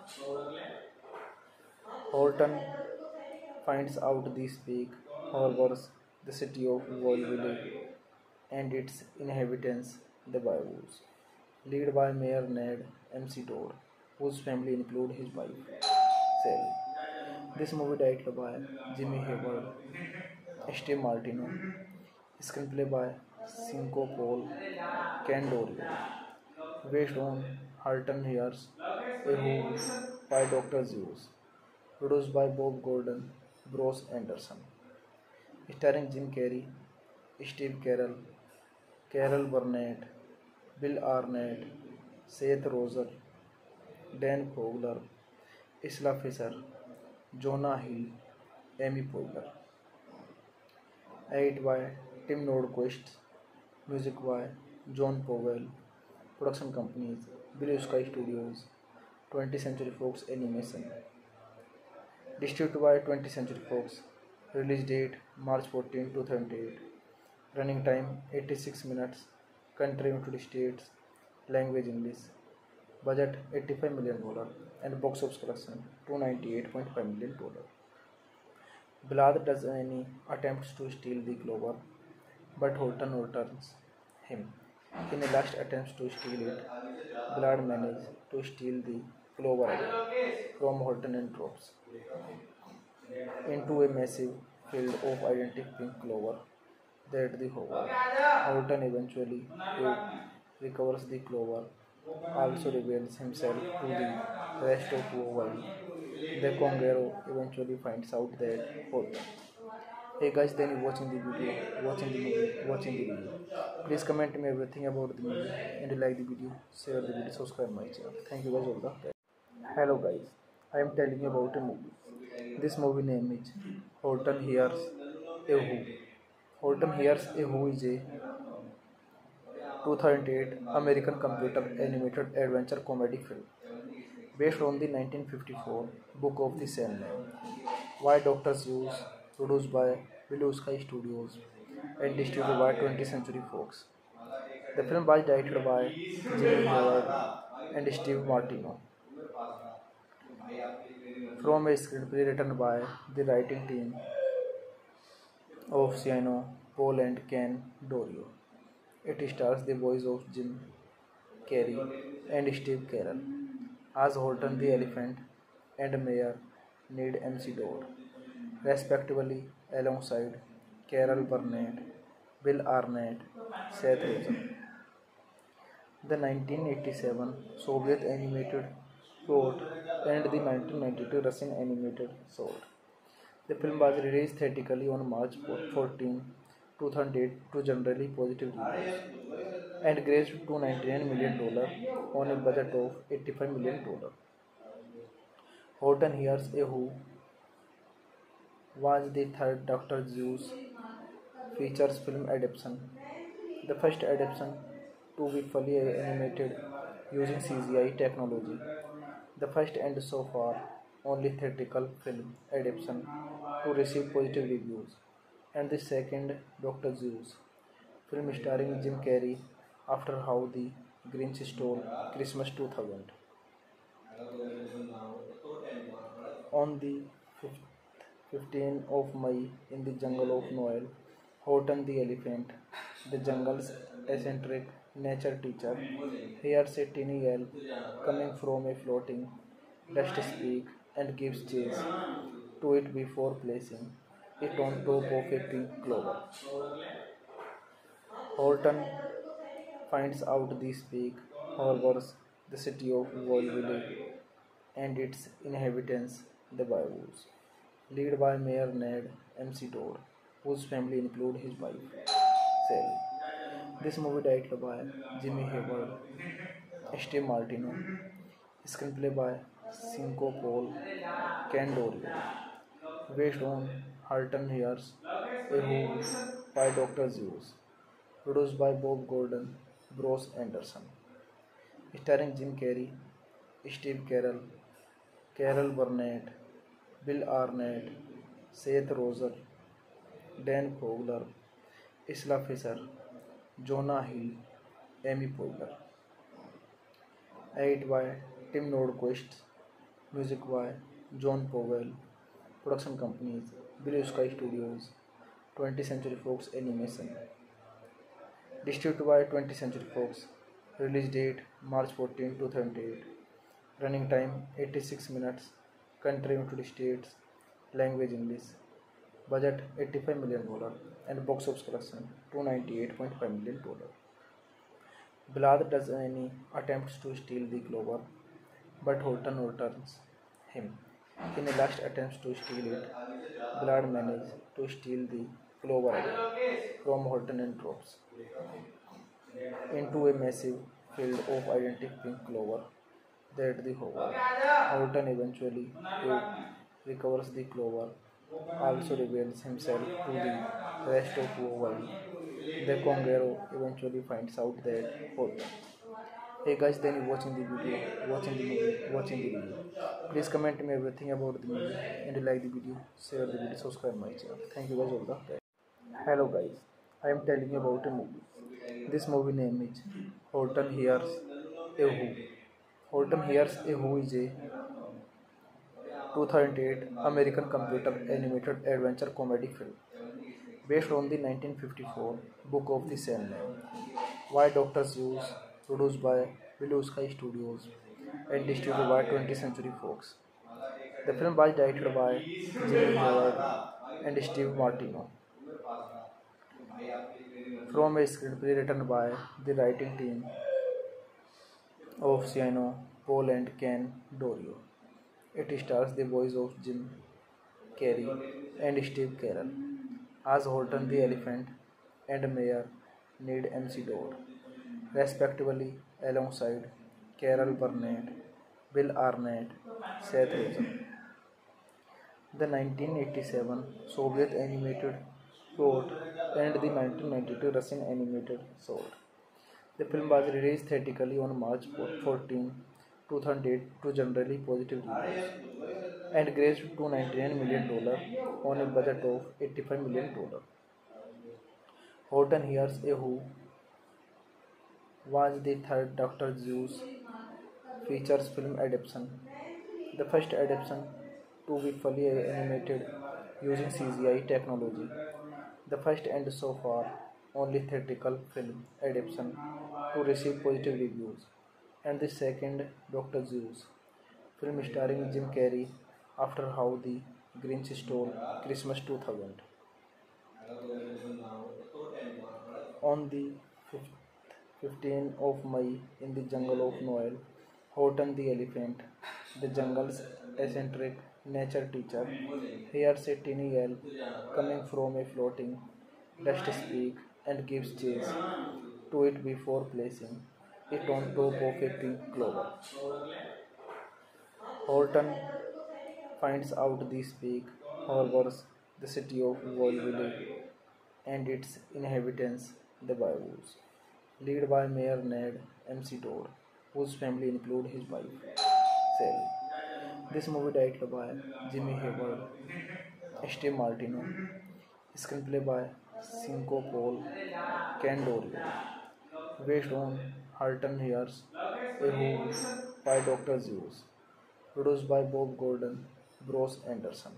Horton finds out the speak harbors the city of Whoville and its inhabitants, the Bayous, led by Mayor Ned MC Todd, whose family include his wife, Sally. This movie directed by Jimmy Hayward, Steve Martino, screenplay by Cinco Paul Candorio, based on Horton Hears a Who by Dr. Zeus, produced by Bob Gordon, Bruce Anderson, starring Jim Carrey, Steve Carell, Carol Burnett, Bill Arnett, Seth Rogen, Dan Fogler, Isla Fisher, Jonah Hill, Amy Poehler. Edit by Tim Nordquist, music by John Powell, production companies Blue Sky Studios, 20th Century Fox Animation. Distributed by 20th Century Fox. Release date March 14, 2008. Running time 86 minutes. Country United States. Language English. Budget 85 million dollar and box office collection 298.5 million dollar. Vlad does any attempts to steal the clover, but Horton returns him. In a last attempt to steal it, Vlad manages to steal the clover from Horton and drops into a massive field of identical pink clover that the. Horton eventually recovers the clover, also reveals himself to the rest of the world. The Kangaroo eventually finds out that Horton. Hey guys, then you watching the video, watching the movie, watching the video. Please comment me everything about the movie and like the video, share the video, subscribe my channel. Thank you guys all the Hello guys, I am telling you about a movie. This movie name is Horton Hears a Who. Horton hairs a who is a two thousand eight American computer animated adventure comedy film based on the nineteen fifty four book of the same name by doctor Seuss produce by blue sky studios and distribute by twenty century Fox the film was directed by GeM and Steve Martino from a screenplay written by the writing team of Cinco, Paul and Ken Daurio. It stars the voice of Jim Carrey and Steve Carell as Horton the Elephant and Mayor Ned McDodd, respectively, alongside Carol Burnett, Bill Arnett, Seth Rogen. The 1987 Soviet animated short and the 1992 Russian animated short. The film was released theatrically on March 14, 2008 to generally positive reviews and grossed $299 million on a budget of $85 million. Horton Hears a Who was the third Dr. Seuss features film adaptation, the first adaptation to be fully animated using CGI technology, the first and so far only theatrical film adaptation to receive positive reviews, and the second Dr. Seuss, film starring Jim Carrey after How the Grinch Stole Christmas 2000. On the 15th of May in the jungle of Nool, Horton the elephant, the jungle's eccentric nature teacher, hears a tiny yell coming from a floating dust speak and gives chase to it before placing it on top of a pink clover. Horton finds out the speak harbors the city of Whoville and its inhabitants, the Bayous. Led by Mayor Ned McDodd, whose family include his wife, Sally. This movie directed by Jimmy Hayward, Steve Martino, screenplay by Cinco Paul Ken Candorio, based on Halton Hears A Who by Dr. Zeus, produced by Bob Gordon, Bruce Anderson, starring Jim Carrey, Steve Carell, Carol Burnett, Bill Arnett, Seth Roser, Dan Fogler, Isla Fisher, Jonah Hill, Amy Poehler. Edit by Tim Nordquist, music by John Powell, production companies Blue Sky Studios, 20th Century Fox Animation. Distributed by 20th Century Fox. Release date March 14, 2008. Running time 86 minutes. Country United States. Language English. Budget 85 million dollar and box office collection 298.5 million dollar. Vlad does any attempts to steal the clover, but Horton returns him. In a last attempt to steal it, Vlad manages to steal the clover from Horton and drops into a massive field of identical pink clover that the hover. Horton eventually recovers the clover, also reveals himself to the rest of the world. The Kangaroo eventually finds out that Horton. Hey guys, then you watching the video, watching the movie, watching the video. Please comment me everything about the movie and like the video, share the video, subscribe my channel. Thank you guys all the time. Hello guys, I am telling you about a movie. This movie name is Horton Hears a Who. Horton Hears a Who is a 2008 American computer animated adventure comedy film based on the 1954 book of the same name. Why doctors Seuss, produced by Blue Sky Studios and distributed by 20th Century Fox. The film was directed by Jimmy Hayward and Steve Martino. From a screenplay written by the writing team of Cinco, Paul and Ken Daurio. It stars the voice of Jim Carrey and Steve Carell as Horton the Elephant and Mayor Ned MC respectively, alongside Carol Burnett, Bill Arnett, Seth Rogen. The 1987 Soviet animated short and the 1992 Russian animated short. The film was released theatrically on March 14, 2008 to generally positive reviews and grossed $299 million on a budget of $85 million. Horton Hears a Who was the third Dr. Seuss features film adaptation, the first adaptation to be fully animated using CGI technology, the first and so far only theatrical film adaptation to receive positive reviews, and the second Dr. Seuss film starring Jim Carrey after How the Grinch Stole Christmas 2000. On the 15th of May in the jungle of Nool, Horton the elephant, the jungle's eccentric nature teacher, hears a tiny yell coming from a floating dust speak and gives chase to it before placing it on top of a pink clover. Horton finds out the speak harbors the city of Whoville and its inhabitants, the Bayous. Led by Mayor Ned MC Todd, whose family include his wife, Sally. This movie directed by Jimmy Hayward, Steve Martino, screenplay by Cinco Paul Candorio, based on Halton Hears A Who by Dr. Zeus, produced by Bob Gordon, Bruce Anderson,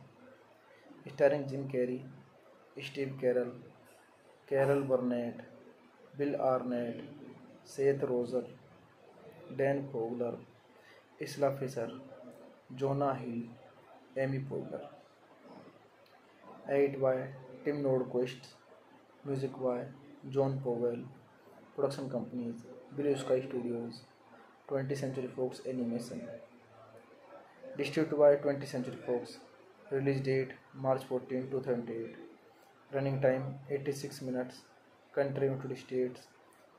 starring Jim Carrey, Steve Carell, Carol Burnett, Bill Arnett, Seth Rogen, Dan Fogler, Isla Fisher, Jonah Hill, Amy Poehler. Edit by Tim Nordquist, music by John Powell, Production companies Blue Sky Studios, 20th Century Fox Animation. Distributed by 20th Century Fox. Release date March 14, 2008. Running time 86 minutes. Country United States.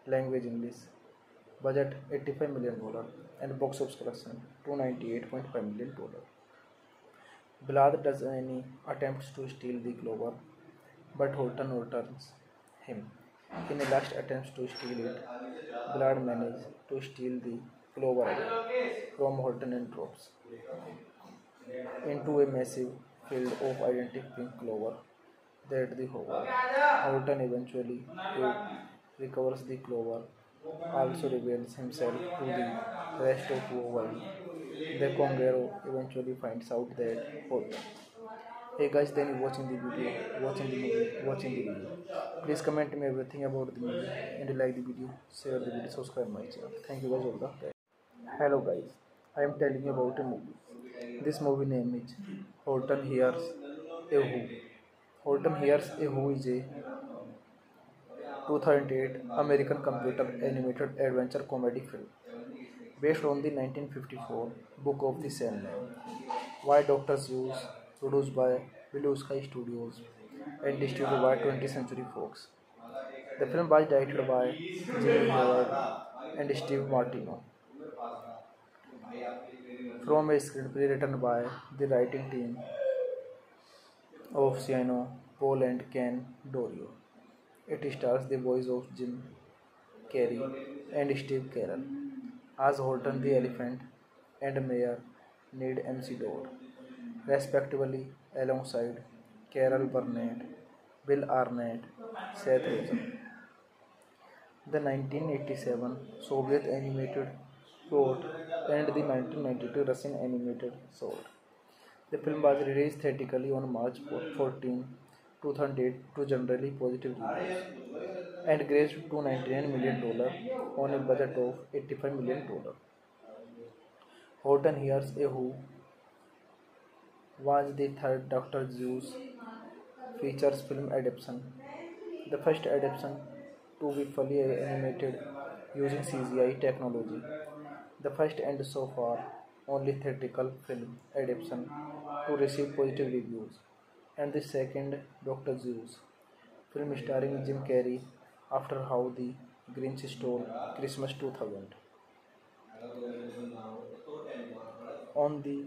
Language English. Budget 85 million dollar and box office collection 298.5 million dollar. Vlad does any attempts to steal the clover, but Holton returns him. In a last attempt to steal it, Vlad manages to steal the again from Holton and drops into a massive field of identical pink clover that the hover. Horton eventually recovers the clover, also reveals himself to the rest of the world. The Kangaroo eventually finds out that Horton. Hey guys, then you watching the video, watching the movie, watching the video. Please comment me everything about the movie and like the video, share the video, subscribe my channel. Thank you guys all the time. Hello guys, I am telling you about a movie. This movie name is Horton Hears a Who. Horton hairs a who is a two thousand eight American computer animated adventure comedy film based on the nineteen fifty four book of the same by doctor Seuss produce by blue sky studios and distribute by twenty century Fox the film was directed by GeM and Steve Martino from a screenplay written by the writing team of Cinco, Paul and Ken Daurio. It stars the voice of Jim Carrey and Steve Carell as Horton the Elephant and Mayor Ned McDodd, respectively, alongside Carol Burnett, Bill Arnett, Seth Rogen. The 1987 Soviet animated short and the 1992 Russian animated short. The film was released theatrically on March 14, 2008 to generally positive reviews and grossed $299 million on a budget of $85 million. Horton Hears a Who was the third Dr. Seuss features film adaptation, the first adaptation to be fully animated using CGI technology, the first and so far only theatrical film adaptation to receive positive reviews, and the second Dr. Seuss film starring Jim Carrey after How the Grinch Stole Christmas 2000. On the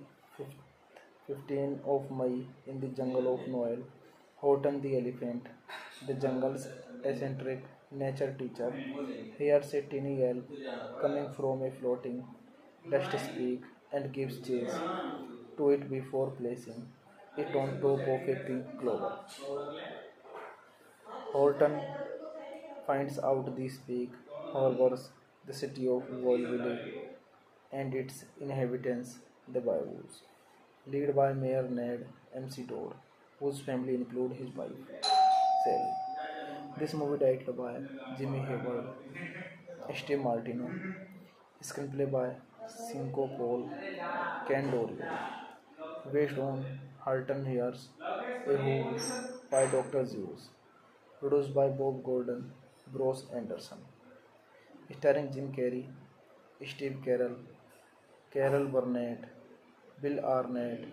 15th of May in the jungle of Nool, Horton the elephant, the jungle's eccentric nature teacher, hears a tiny yell coming from a floating dust speak and gives chase to it before placing it on top of a pink clover. Horton finds out the speak harbors the city of Whoville and its inhabitants, the Bayous, led by Mayor Ned McDodd, whose family include his wife, Sally. This movie directed by Jimmy Hayward, Steve Martino, screenplay by Cinco Paul, Ken Daurio based based on Horton hears a who by doctor Seuss produced by Bob Gordon, Bruce Anderson, starring Jim Carrey, Steve Carell Carol Burnett, Will Arnett,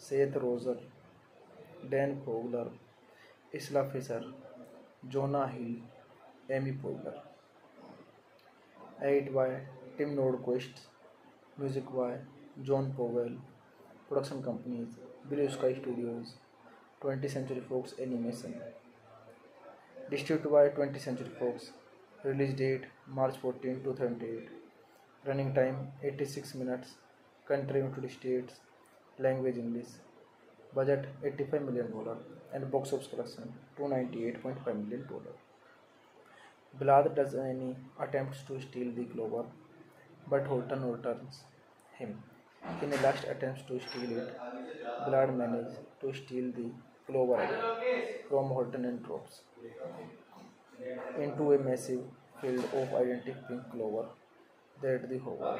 Seth Rogen, Dan Fogler, Isla Fisher Jonah Hill, Amy Poehler edited by Tim Nordquist music by John Powell, production companies Blue Sky Studios, 20th Century Fox Animation. Distributed by 20th Century Fox. Release date March 14, 2008. Running time 86 minutes. Country United States. Language English. Budget 85 million dollar and box office collection 298.5 million dollar. Vlad does any attempts to steal the clover, but Horton returns him. In a last attempt to steal it, Vlad manages to steal the clover from Horton and drops into a massive field of identical pink clover that the hover.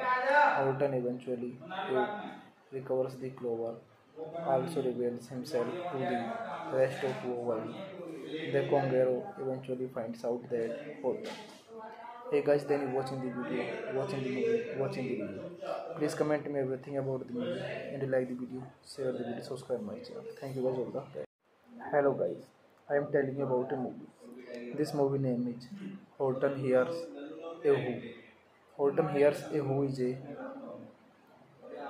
Horton eventually recovers the clover, also reveals himself to the rest of the world. The Kangaroo eventually finds out that Horton. Hey guys, then you watching the video, watching the movie, watching the video. Please comment me everything about the movie and like the video, share the video, subscribe my channel. Thank you guys all the time. Hello guys, I am telling you about a movie. This movie name is Horton Hears a Who. Horton Hears a Who is a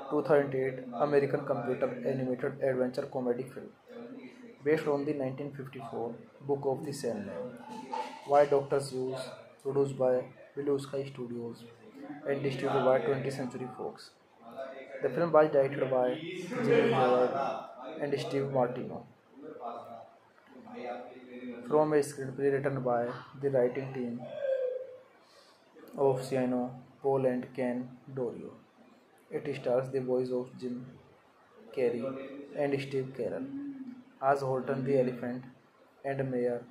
2008 American computer animated adventure comedy film based on the 1954 book of the same name. Why doctors Seuss, produced by Blue Sky Studios and distributed by 20th Century Fox. The film was directed by Jimmy Hayward and Steve Martino. From a screenplay written by the writing team of Cinco, Paul and Ken Daurio. It stars the voice of Jim Carrey and Steve Carell as Horton the Elephant and Mayor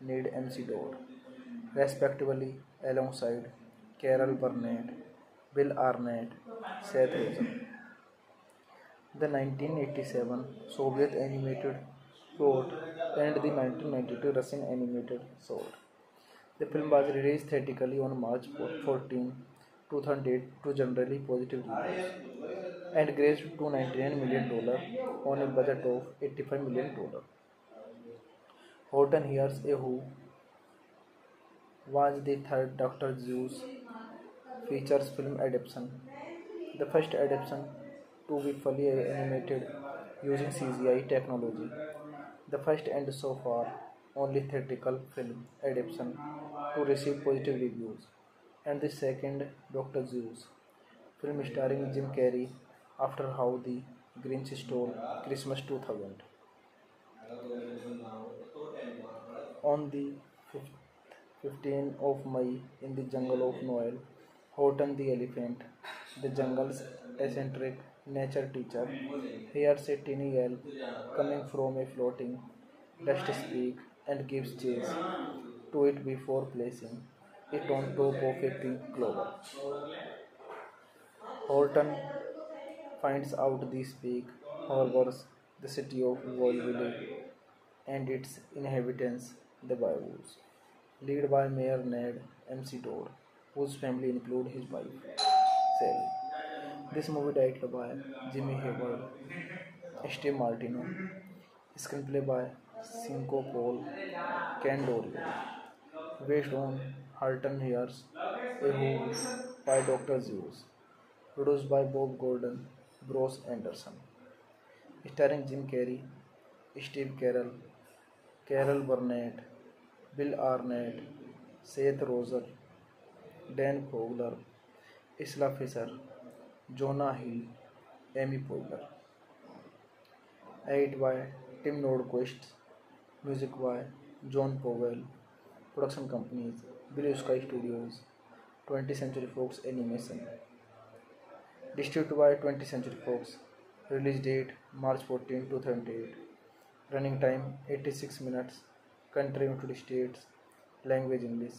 Ned MC respectively, alongside Carol Burnett, Bill Arnett, Seth Rogen. The 1987 Soviet animated short and the 1992 Russian animated short. The film was released theatrically on March 14, 2008 to generally positive reviews and grossed $299 million on a budget of $85 million. Horton Hears a Who was the third Dr. Seuss features film adaptation, the first adaptation to be fully animated using CGI technology, the first and so far only theatrical film adaptation to receive positive reviews, and the second Dr. Seuss film starring Jim Carrey after How the Grinch Stole Christmas 2000. On the 15th of May in the jungle of Nool, Horton the elephant, the jungle's eccentric nature teacher, hears a teeny yell coming from a floating dust speak and gives chase to it before placing it on top of a pink clover. Horton finds out the speak harbors the city of Whoville and its inhabitants, the Bayous, led by Mayor Ned MC Todd, whose family include his wife, Sally. This movie directed by Jimmy Hayward, Steve Martino, screenplay by Cinco Paul Candorio, based on Horton Hears a Who by Dr. Seuss, produced by Bob Gordon, Bruce Anderson, starring Jim Carrey, Steve Carell, Carol Burnett, Bill Arnett, Seth Rogen, Dan Fogler, Isla Fisher, Jonah Hill, Amy Poehler. Edit by Tim Nordquist, music by John Powell, production companies Blue Sky Studios, 20th Century Fox Animation. Distributed by 20th Century Fox. Release date March 14, 2008. Running time 86 minutes. Country United States. Language English.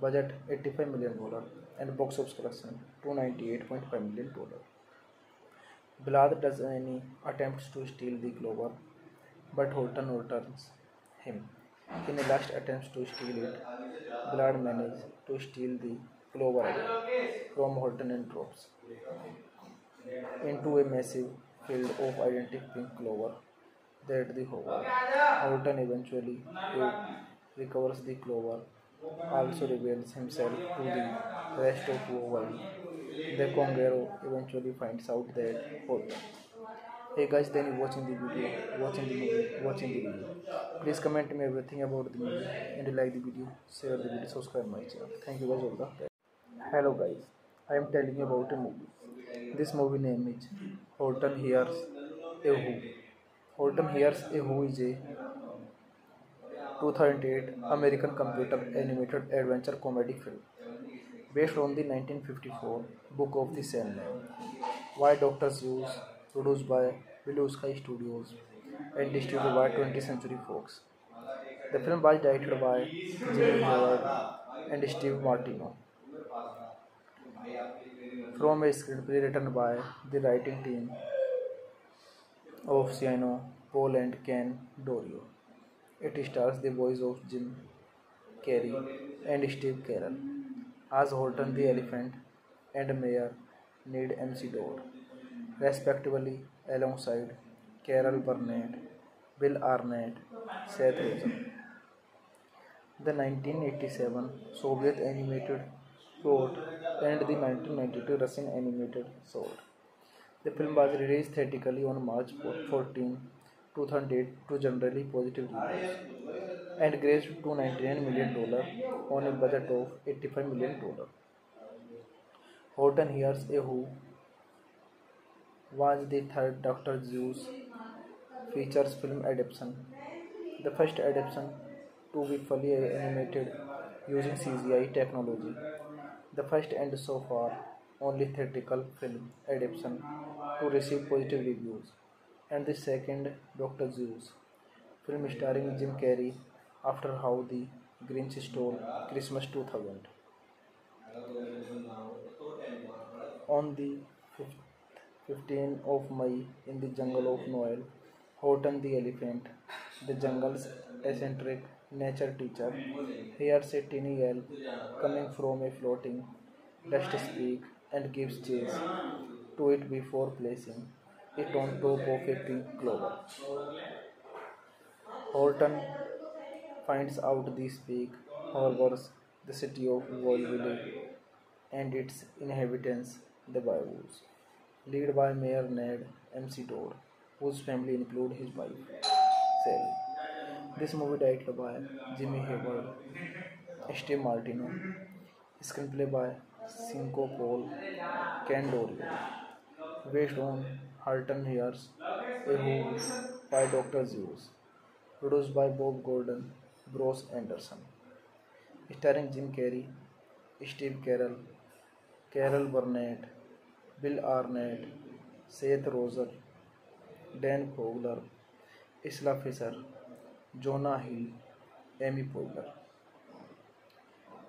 Budget 85 million dollar and box office collection 298.5 million dollar. Vlad does any attempts to steal the clover, but Horton returns him. In a last attempt to steal it, Vlad manages to steal the again from Horton and drops into a massive field of identical pink clover that the. Horton eventually recovers the clover, also reveals himself to the rest of the world. The Kangaroo eventually finds out that Horton. Hey guys, then you watching the video, watching the movie, watching the video. Please comment me everything about the movie and like the video, share the video, subscribe my channel. Thank you guys all the time. Hello guys, I am telling you about a movie. This movie name is Horton Hears a Who. Horton hairs a who is a two thousand eight American computer animated adventure comedy film based on the nineteen fifty four book of the same by doctor Seuss produce by बिलू sky studios and distribute by twenty century Fox the film was directed by GeM and Steve Martino from a screenplay written by the writing team of Cinco, Paul and Ken Daurio. It stars the voice of Jim Carrey and Steve Carell as Horton the elephant and Mayor Ned McDodd, respectively, alongside Carol Burnett, Bill Arnett, Seth Rogen. The 1987 Soviet animated short and the 1992 Russian animated short. The film was released theatrically on March 14, 2008 to generally positive reviews and grossed $299 million on a budget of $85 million. Horton Hears a Who was the third Dr. Seuss features film adaptation, the first adaptation to be fully animated using CGI technology, the first and so far only theatrical film adaptation to receive positive reviews, and the second Dr. Seuss film starring Jim Carrey after How the Grinch Stole Christmas 2000. On the 15th of May in the jungle of Nool, Horton the elephant, the jungle's eccentric nature teacher, hears a tiny yell coming from a floating dust speak and gives chase to it before placing it on top of a pink clover. Horton finds out the speak harbors the city of Whoville and its inhabitants, the Bayous, led by Mayor Ned McDodd, whose family include his wife, Sally. This movie directed by Jimmy Hayward, Steve Martino, screenplay by Cinco Paul Ken Daurio based based on Horton hears a who by doctor Seuss produced by Bob Gordon, Bruce Anderson. Starring Jim Carrey, Steve Carell Carol Burnett, Will Arnett, Seth Rogen, Dan Fogler, Isla Fisher Jonah Hill, Amy Poehler.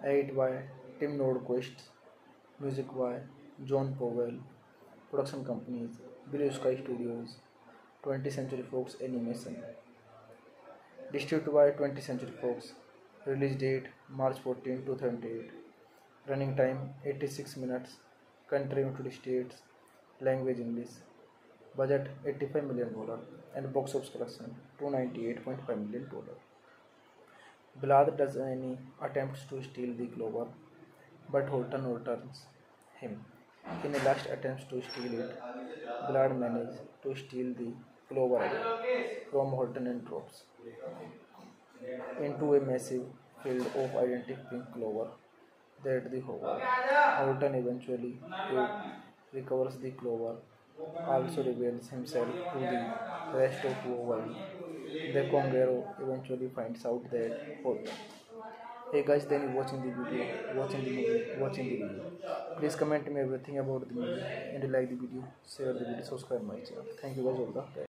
Edited by Tim Nordquist Edited by Tim Nordquist, music by John Powell, production companies Blue Sky Studios, 20th Century Fox Animation. Distributed by 20th Century Fox. Release date March 14, 2008. Running time 86 minutes. Country United States. Language English. Budget 85 million dollar and box office collection 298.5 million dollar. Vlad does any attempts to steal the clover, but Horton overturns him. In a last attempt to steal it, Vlad manages to steal the clover from Horton and drops into a massive field of identical pink clover that the hover. Horton eventually uh, recovers the clover, also reveals himself to the rest of the world. The Kangaroo eventually finds out that Horton. Hey guys, then you watching the video, watching the movie, watching the video. Please comment me everything about the movie and like the video, share the video, subscribe my channel. Thank you guys all the